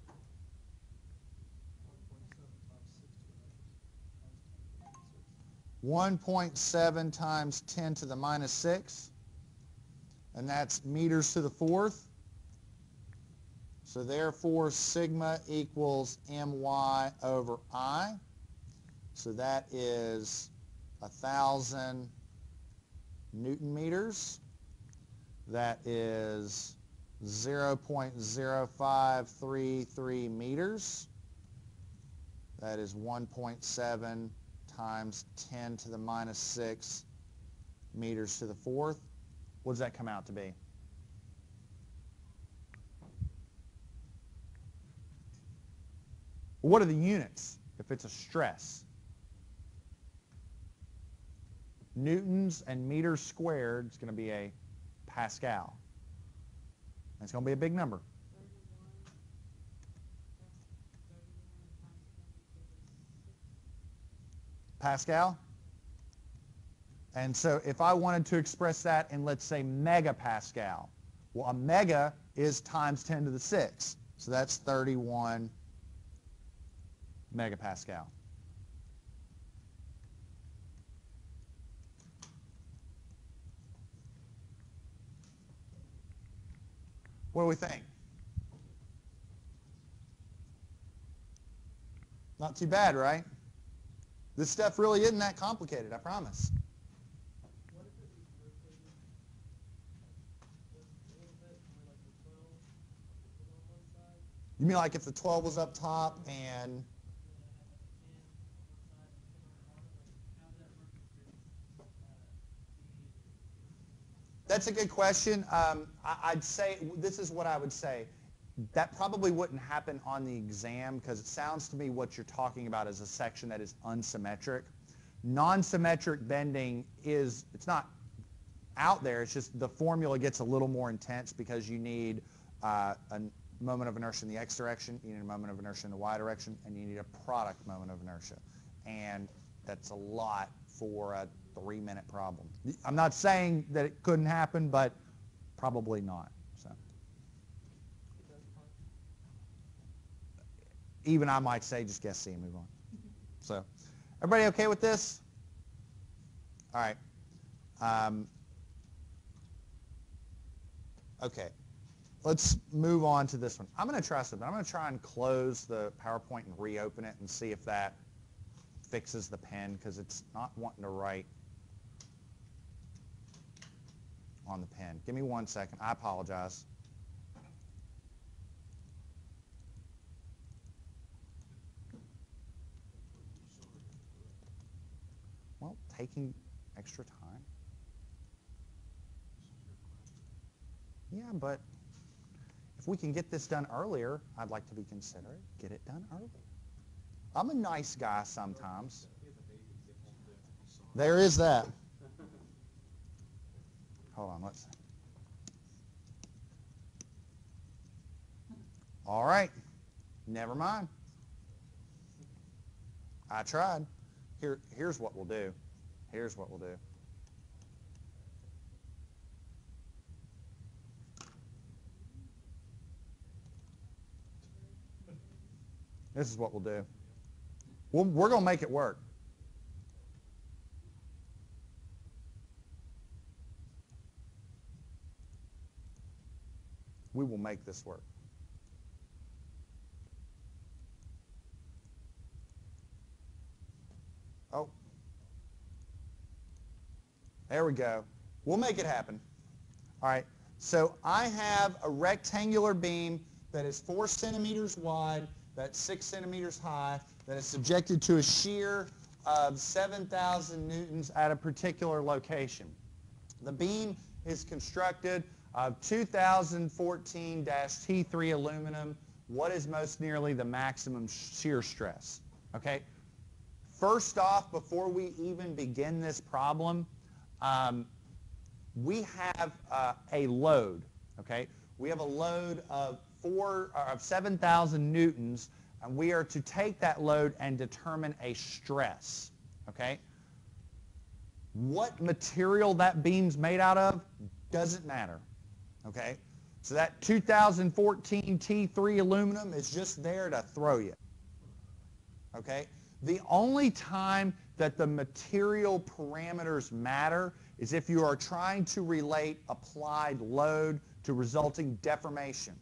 1.7 times 10 to the minus 6, and that's meters to the fourth. So therefore, sigma equals my over i. So that is 1,000 newton meters. That is 0.0533 meters. That is 1.7 times 10 to the minus 6 meters to the fourth. What does that come out to be? What are the units if it's a stress? Newtons and meters squared is going to be a Pascal. That's going to be a big number. Pascal? And so if I wanted to express that in, let's say, megapascal, well, a mega is times 10 to the 6. So that's 31 megapascal. What do we think? Not too bad, right? This stuff really isn't that complicated, I promise. You mean like if the 12 was up top and That's a good question. Um, I, would say, this is what I would say. That probably wouldn't happen on the exam because it sounds to me what you're talking about is a section that is unsymmetric. Non-symmetric bending is, it's not out there, it's just the formula gets a little more intense because you need uh, a moment of inertia in the x direction, you need a moment of inertia in the y direction, and you need a product moment of inertia. And that's a lot for a three-minute problem. I'm not saying that it couldn't happen, but probably not. So. Even I might say just guess C and move on. So everybody okay with this? All right. Um, okay. Let's move on to this one. I'm going to try something. I'm going to try and close the PowerPoint and reopen it and see if that fixes the pen because it's not wanting to write on the pen. Give me one second. I apologize. Well, taking extra time. Yeah, but if we can get this done earlier, I'd like to be considerate. Get it done early. I'm a nice guy sometimes. There is that. Hold on, let's. All right. Never mind. I tried. Here, here's what we'll do. Here's what we'll do. This is what we'll do. we we are going to make it work. We will make this work. Oh. There we go. We'll make it happen. All right, so I have a rectangular beam that is four centimeters wide, that's six centimeters high, that is subjected to a shear of 7,000 newtons at a particular location. The beam is constructed of 2014-T3 aluminum. What is most nearly the maximum shear stress? Okay. First off, before we even begin this problem, um, we have uh, a load. Okay. We have a load of four uh, of 7,000 newtons, and we are to take that load and determine a stress. Okay. What material that beam's made out of doesn't matter. Okay? So that 2014 T3 aluminum is just there to throw you. Okay? The only time that the material parameters matter is if you are trying to relate applied load to resulting deformation.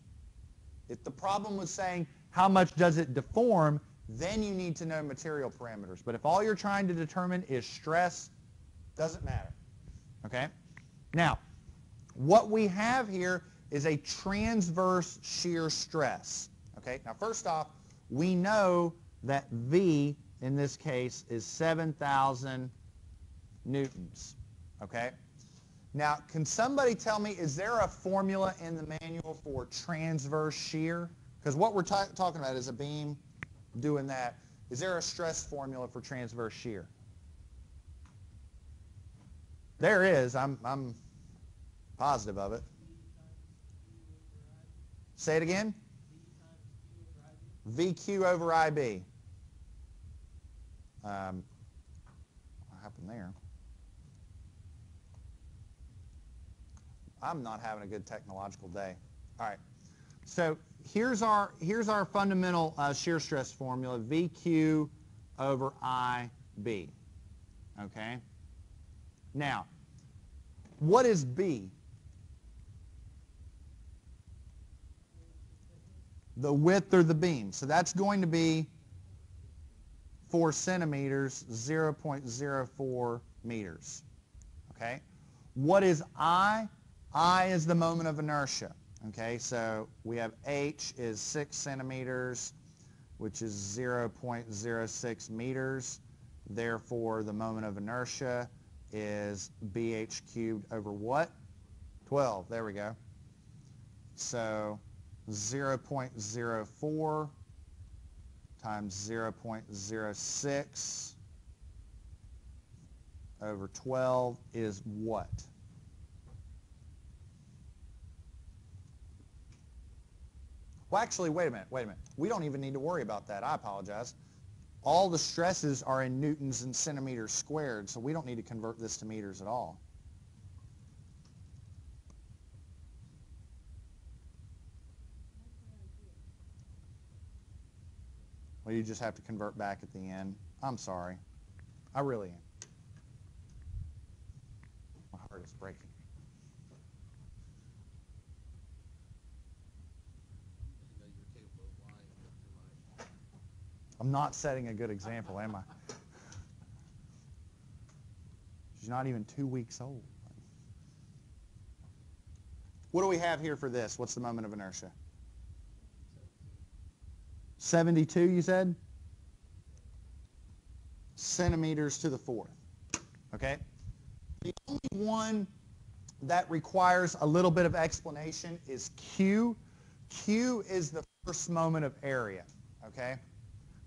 If the problem was saying how much does it deform, then you need to know material parameters. But if all you're trying to determine is stress, doesn't matter. Okay? Now, what we have here is a transverse shear stress. Okay, now first off, we know that V in this case is 7,000 newtons. Okay, now can somebody tell me, is there a formula in the manual for transverse shear? Because what we're talking about is a beam doing that. Is there a stress formula for transverse shear? There is. I'm, I'm positive of it. Say it again. VQ over IB. Um, what happened there? I'm not having a good technological day. All right. So here's our here's our fundamental uh, shear stress formula: VQ over IB. Okay. Now, what is B? The width or the beam. So that's going to be 4 centimeters, 0.04 meters. Okay? What is I? I is the moment of inertia. Okay, so we have H is 6 centimeters, which is 0.06 meters. Therefore, the moment of inertia is BH cubed over what? 12. There we go. So 0.04 times 0.06 over 12 is what? Well, actually, wait a minute, wait a minute. We don't even need to worry about that. I apologize. All the stresses are in newtons and centimeters squared, so we don't need to convert this to meters at all. Well, you just have to convert back at the end. I'm sorry. I really am. My heart is breaking. I'm not setting a good example, am I? She's not even two weeks old. What do we have here for this? What's the moment of inertia? 72, you said? Centimeters to the fourth. Okay? The only one that requires a little bit of explanation is Q. Q is the first moment of area. Okay?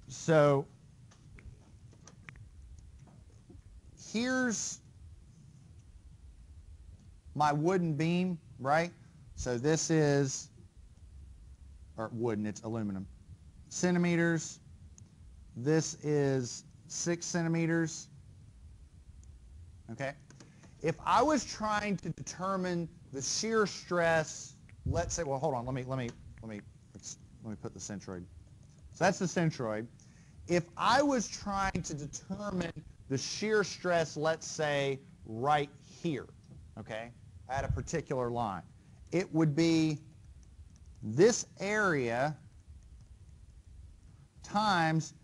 So here's my wooden beam, right? So this is, or wooden, it's aluminum. Centimeters. This is six centimeters. Okay? If I was trying to determine the shear stress, let's say, well, hold on, let me, let me, let me, let me put the centroid so that's the centroid. If I was trying to determine the shear stress, let's say, right here, okay, at a particular line, it would be this area times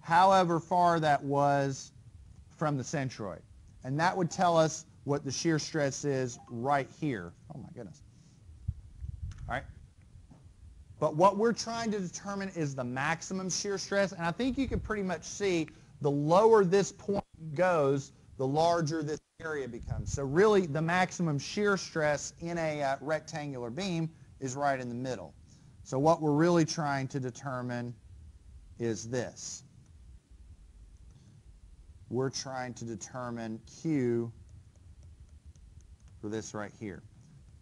however far that was from the centroid. And that would tell us what the shear stress is right here Oh my goodness. All right. But what we're trying to determine is the maximum shear stress. And I think you can pretty much see the lower this point goes, the larger this area becomes. So really the maximum shear stress in a uh, rectangular beam is right in the middle. So what we're really trying to determine is this. We're trying to determine Q for this right here.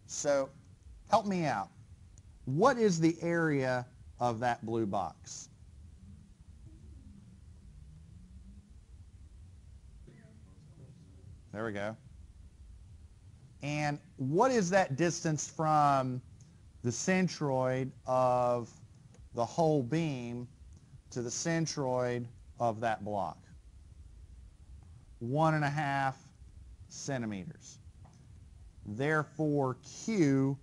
So help me out. What is the area of that blue box? There we go. And what is that distance from the centroid of the whole beam to the centroid of that block? One and a half centimeters. Therefore, Q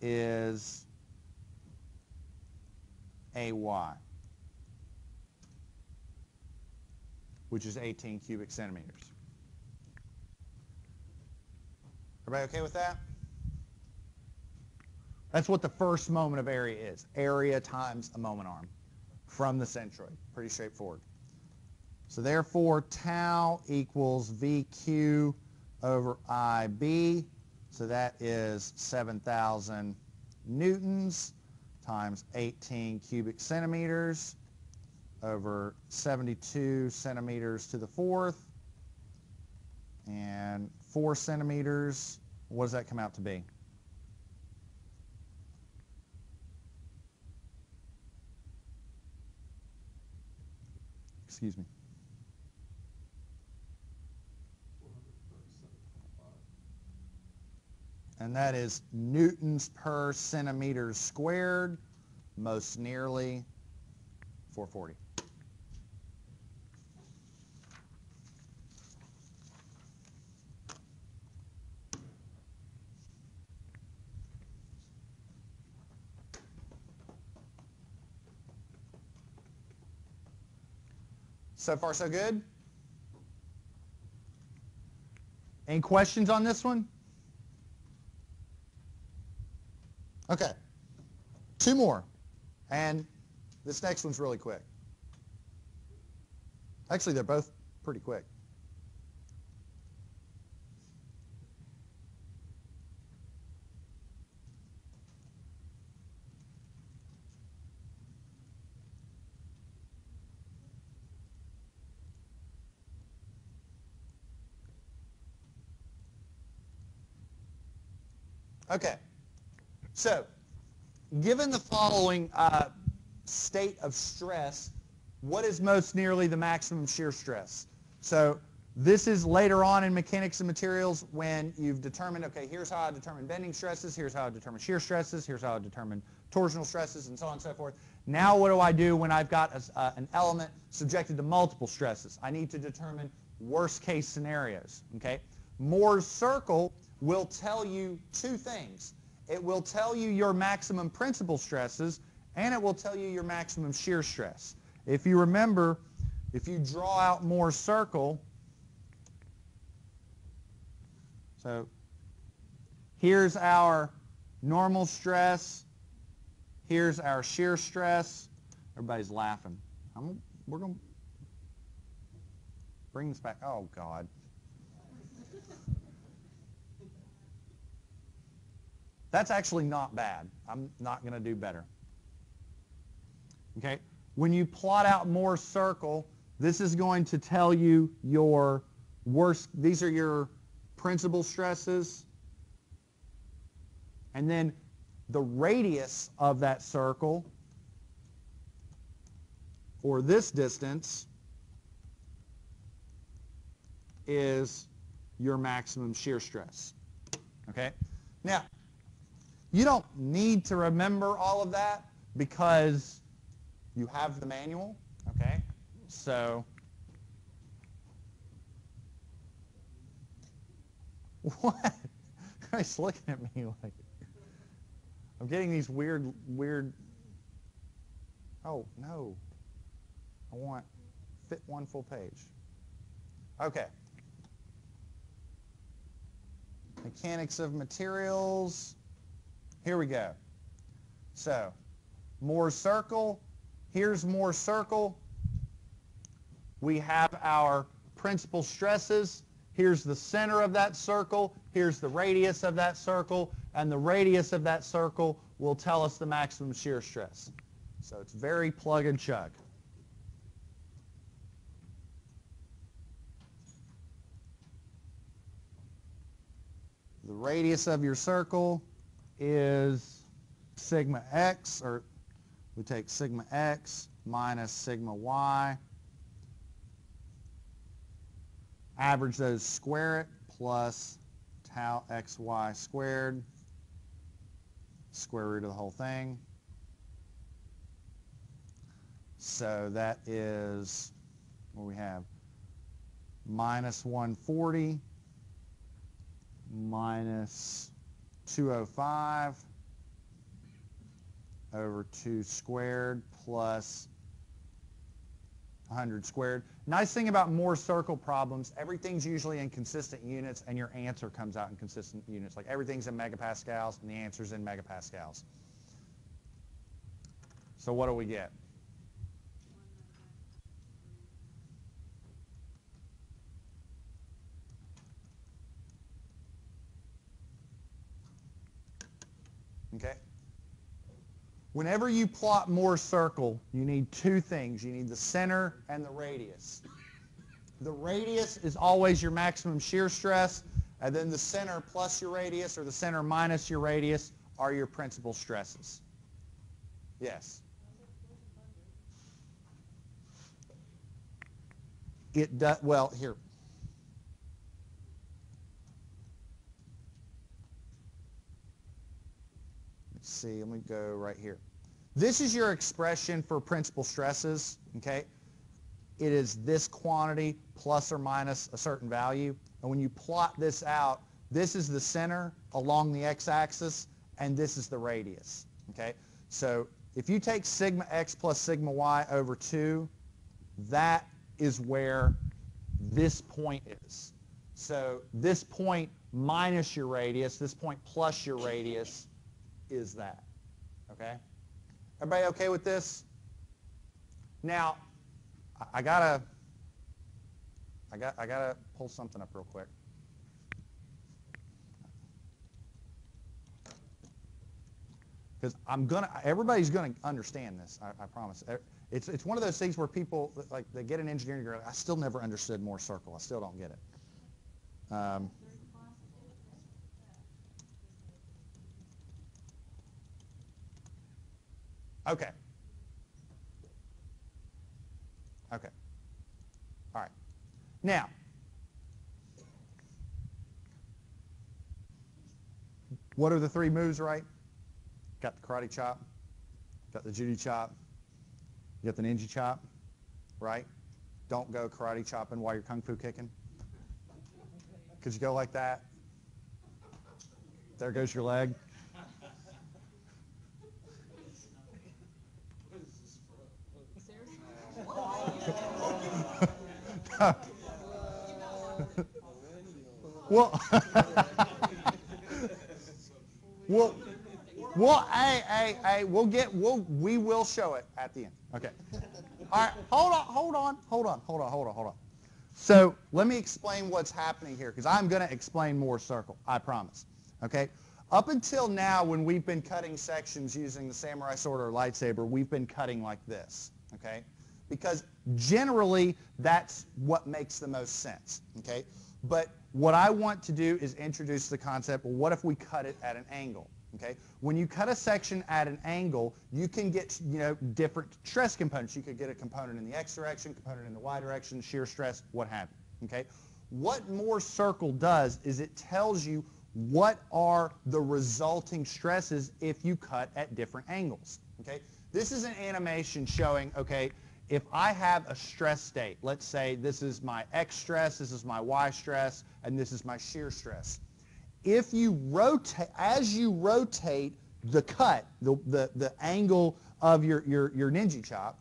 is AY, which is 18 cubic centimeters. Everybody okay with that? That's what the first moment of area is. Area times a moment arm from the centroid. Pretty straightforward. So therefore, tau equals VQ over IB. So that is 7,000 newtons times 18 cubic centimeters over 72 centimeters to the fourth. And 4 centimeters, what does that come out to be? Excuse me. and that is newtons per centimeter squared, most nearly 440. So far, so good? Any questions on this one? Okay. Two more. And this next one's really quick. Actually, they're both pretty quick. Okay. So, given the following uh, state of stress, what is most nearly the maximum shear stress? So this is later on in mechanics and materials when you've determined, okay, here's how I determine bending stresses, here's how I determine shear stresses, here's how I determine torsional stresses, and so on and so forth. Now what do I do when I've got a, uh, an element subjected to multiple stresses? I need to determine worst case scenarios, okay? Mohr's circle will tell you two things. It will tell you your maximum principal stresses, and it will tell you your maximum shear stress. If you remember, if you draw out Mohr's circle, so here's our normal stress, here's our shear stress. Everybody's laughing. I'm, we're going to bring this back. Oh, God. That's actually not bad. I'm not going to do better. Okay? When you plot out Mohr circle, this is going to tell you your worst, these are your principal stresses. And then the radius of that circle, or this distance, is your maximum shear stress. Okay? Now, you don't need to remember all of that because you have the manual, okay? So, what? Guys looking at me like, I'm getting these weird, weird, oh, no. I want fit one full page. Okay. Mechanics of materials. Here we go. So, Mohr's circle. Here's Mohr's circle. We have our principal stresses. Here's the center of that circle. Here's the radius of that circle. And the radius of that circle will tell us the maximum shear stress. So it's very plug and chug. The radius of your circle is sigma x, or we take sigma x minus sigma y. Average those, square it, plus tau xy squared, square root of the whole thing. So that is, what we have, minus 140 minus 205 over 2 squared plus 100 squared. Nice thing about Mohr circle problems, everything's usually in consistent units and your answer comes out in consistent units. Like everything's in megapascals and the answer's in megapascals. So what do we get? Okay? Whenever you plot Mohr's circle, you need two things. You need the center and the radius. The radius is always your maximum shear stress, and then the center plus your radius or the center minus your radius are your principal stresses. Yes? It does, well, here, see, let me go right here. This is your expression for principal stresses, okay? It is this quantity plus or minus a certain value. And when you plot this out, this is the center along the x-axis, and this is the radius, okay? So if you take sigma x plus sigma y over 2, that is where this point is. So this point minus your radius, this point plus your radius, is that. Okay? Everybody okay with this? Now, I gotta, I got, I gotta pull something up real quick. Because I'm gonna, everybody's gonna understand this. I, I, promise. It's it's one of those things where people like they get an engineering degree. I still never understood Mohr circle. I still don't get it. Um, Okay. Okay. All right. Now, what are the three moves, right? Got the karate chop, got the judo chop, you got the ninja chop, right? Don't go karate chopping while you're kung fu kicking. Because you go like that. There goes your leg. well, well, well, hey, hey, hey, we'll get, we'll, we will show it at the end. Okay. All right, hold on, hold on, hold on, hold on, hold on, hold on. So let me explain what's happening here because I'm going to explain Mohr circle, I promise. Okay? Up until now, when we've been cutting sections using the samurai sword or lightsaber, we've been cutting like this. Okay? Because generally that's what makes the most sense, okay? But what I want to do is introduce the concept, well, what if we cut it at an angle, okay? When you cut a section at an angle, you can get, you know, different stress components. You could get a component in the x direction, component in the y direction, shear stress, what have you, okay? What Mohr's circle does is it tells you what are the resulting stresses if you cut at different angles, okay? This is an animation showing, okay, if I have a stress state, let's say this is my X stress, this is my Y stress, and this is my shear stress. If you rotate, as you rotate the cut, the, the, the angle of your, your, your ninja chop,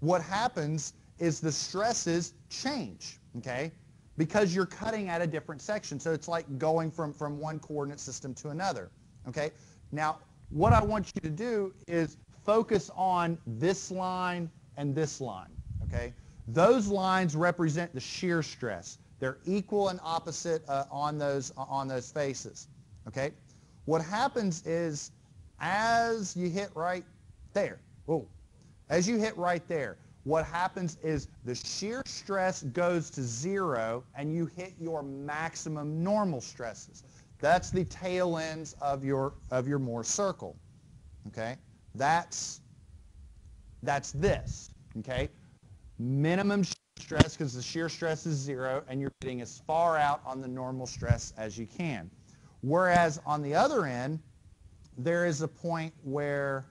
what happens is the stresses change, okay? because you're cutting at a different section. So it's like going from, from one coordinate system to another. Okay? Now, what I want you to do is focus on this line and this line. Okay? Those lines represent the shear stress. They're equal and opposite uh, on those on those faces. Okay? What happens is as you hit right there, oh, as you hit right there, what happens is the shear stress goes to zero and you hit your maximum normal stresses. That's the tail ends of your of your Mohr circle. Okay? That's that's this. Okay? Minimum stress because the shear stress is zero and you're getting as far out on the normal stress as you can. Whereas on the other end, there is a point where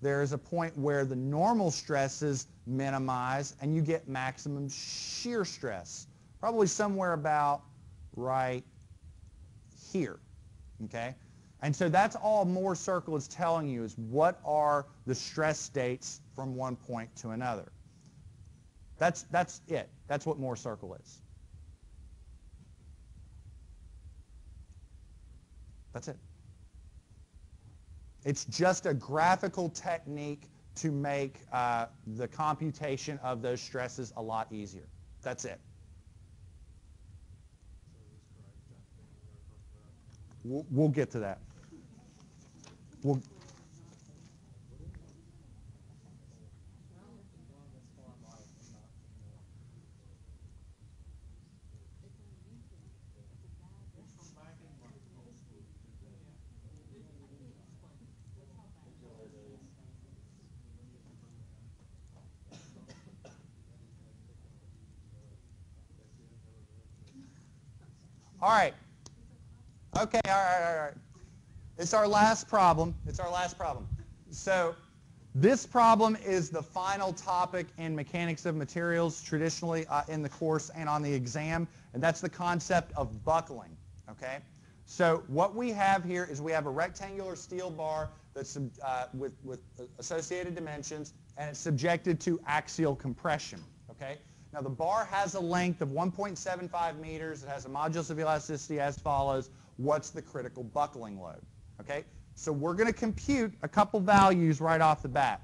there is a point where the normal stresses minimize and you get maximum shear stress. Probably somewhere about right here. Okay? And so that's all Mohr circle is telling you is what are the stress states from one point to another. That's, that's it. That's what Mohr circle is. That's it. It's just a graphical technique to make uh, the computation of those stresses a lot easier. That's it. We'll, we'll get to that. We'll, All right. Okay, all right, all right. It's our last problem. It's our last problem. So this problem is the final topic in mechanics of materials traditionally uh, in the course and on the exam, and that's the concept of buckling, okay? So what we have here is we have a rectangular steel bar that's uh, with, with associated dimensions, and it's subjected to axial compression, okay? Now the bar has a length of 1.75 meters. It has a modulus of elasticity as follows. What's the critical buckling load? Okay, so we're going to compute a couple values right off the bat.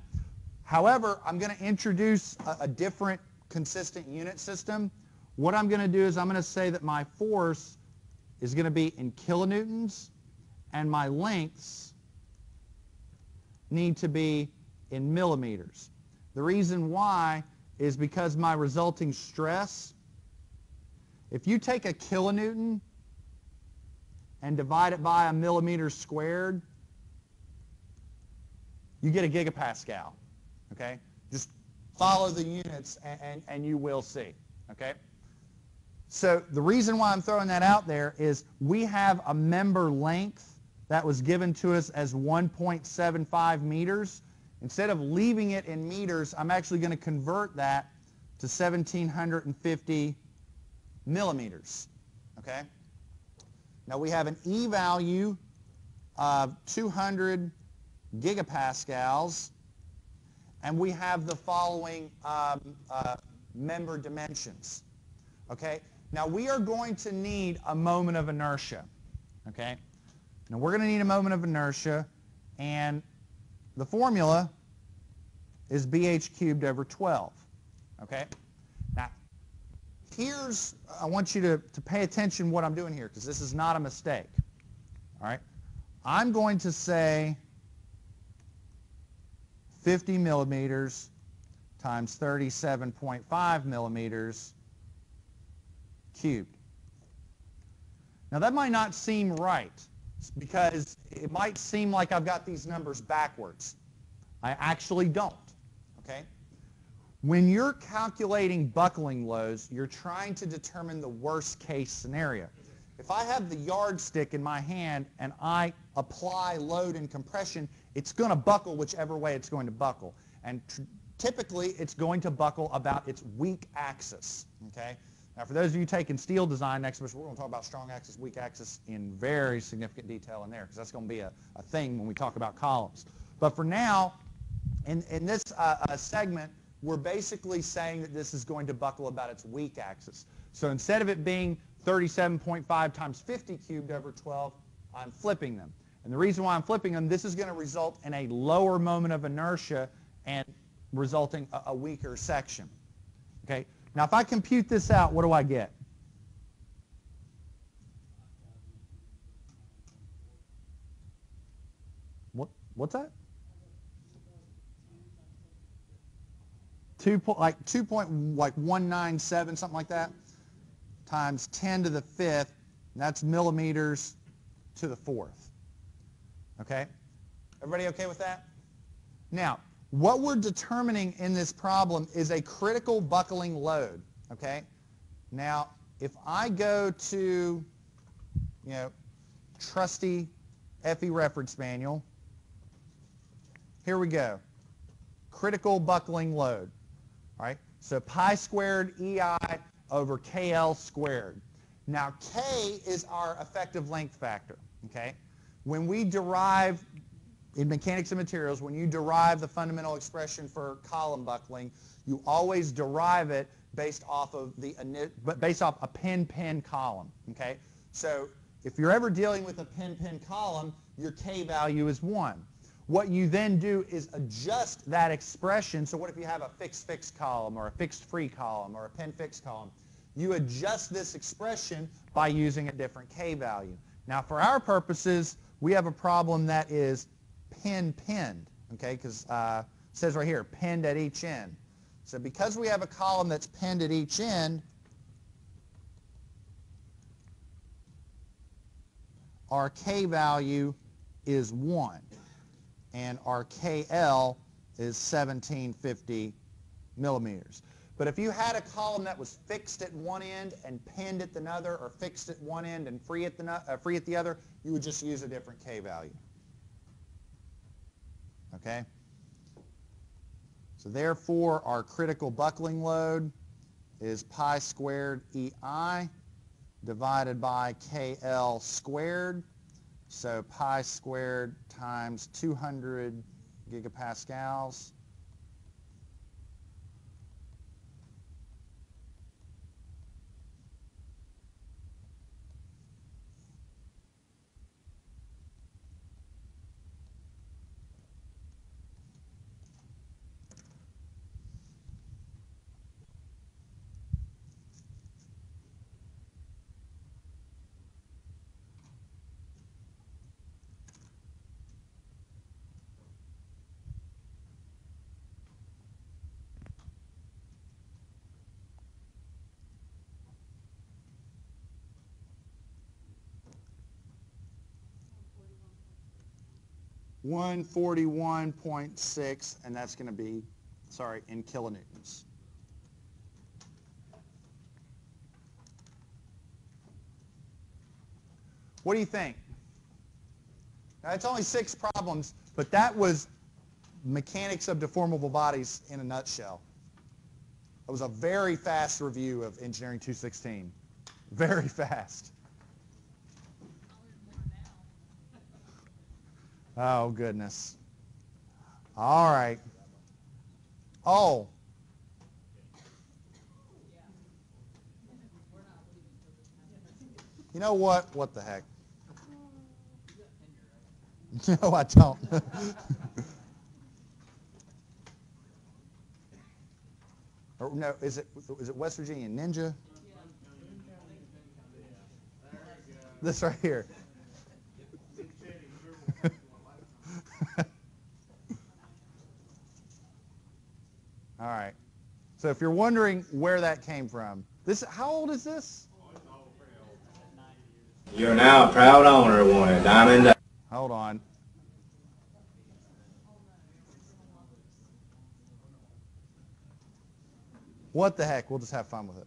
However, I'm going to introduce a, a different consistent unit system. What I'm going to do is I'm going to say that my force is going to be in kilonewtons and my lengths need to be in millimeters. The reason why is because my resulting stress, if you take a kilonewton and divide it by a millimeter squared, you get a gigapascal, okay? Just follow the units and, and, and you will see, okay? So the reason why I'm throwing that out there is we have a member length that was given to us as 1.75 meters. Instead of leaving it in meters, I'm actually going to convert that to 1750 millimeters. Okay? Now we have an E value of 200 gigapascals, and we have the following um, uh, member dimensions. Okay? Now we are going to need a moment of inertia. Okay? Now we're going to need a moment of inertia, and the formula is BH cubed over 12. Okay? Here's, I want you to, to pay attention what I'm doing here because this is not a mistake. All right? I'm going to say 50 millimeters times 37.5 millimeters cubed. Now that might not seem right because it might seem like I've got these numbers backwards. I actually don't, okay? When you're calculating buckling loads, you're trying to determine the worst case scenario. If I have the yardstick in my hand and I apply load and compression, it's going to buckle whichever way it's going to buckle. And typically, it's going to buckle about its weak axis, okay? Now, for those of you taking steel design next semester, we're going to talk about strong axis, weak axis in very significant detail in there because that's going to be a, a thing when we talk about columns. But for now, in, in this uh, uh, segment, we're basically saying that this is going to buckle about its weak axis. So instead of it being 37.5 times 50 cubed over 12, I'm flipping them. And the reason why I'm flipping them, this is going to result in a lower moment of inertia and resulting a, a weaker section. Okay. Now if I compute this out, what do I get? What what's that? Two point like two point like one nine seven something like that times ten to the fifth. that's millimeters to the fourth. Okay? Everybody okay with that? Now, what we're determining in this problem is a critical buckling load. Okay? Now, if I go to, you know, trusty FE reference manual, here we go. Critical buckling load. All right? So pi squared EI over KL squared. Now, K is our effective length factor. Okay? When we derive, in mechanics of materials, when you derive the fundamental expression for column buckling, you always derive it based off of the based off a pin-pin column. Okay, so if you're ever dealing with a pin-pin column, your K value is one. What you then do is adjust that expression. So what if you have a fixed fixed column or a fixed free column or a pin fixed column? You adjust this expression by using a different K value. Now for our purposes, we have a problem that is pin-pinned, okay, because uh, it says right here, pinned at each end. So because we have a column that's pinned at each end, our K value is 1, and our KL is 1750 millimeters. But if you had a column that was fixed at one end and pinned at another, or fixed at one end and free at the, uh, free at the other, you would just use a different K value. Okay? So therefore, our critical buckling load is pi squared EI divided by KL squared. So pi squared times 200 gigapascals 141.6, and that's going to be, sorry, in kilonewtons. What do you think? Now, it's only six problems, but that was mechanics of deformable bodies in a nutshell. It was a very fast review of Engineering 216. Very fast. Oh, goodness. All right. Oh. You know what? What the heck? no, I don't. or no, is it is it West Virginia Ninja? This right here. All right. So if you're wondering where that came from, this how old is this? You're now a proud owner of one Diamond. Hold on. What the heck? We'll just have fun with it.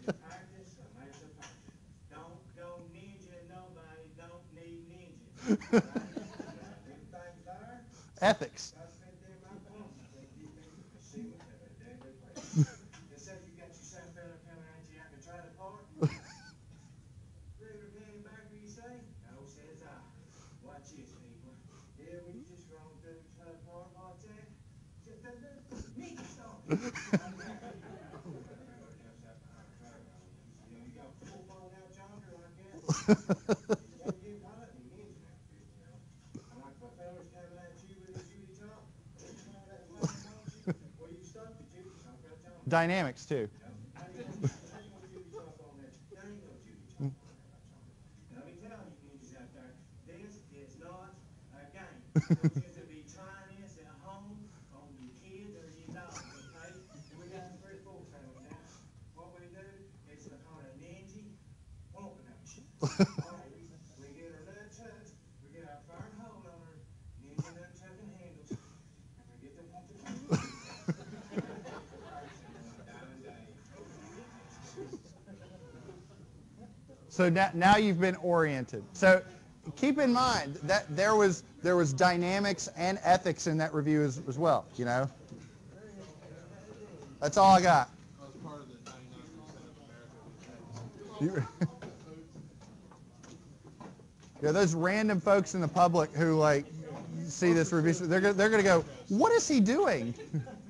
Dynamics too. So now, now you've been oriented. So keep in mind that there was there was dynamics and ethics in that review as, as well, you know. That's all I got. yeah, those random folks in the public who like see this review, they're, they're going to go, what is he doing?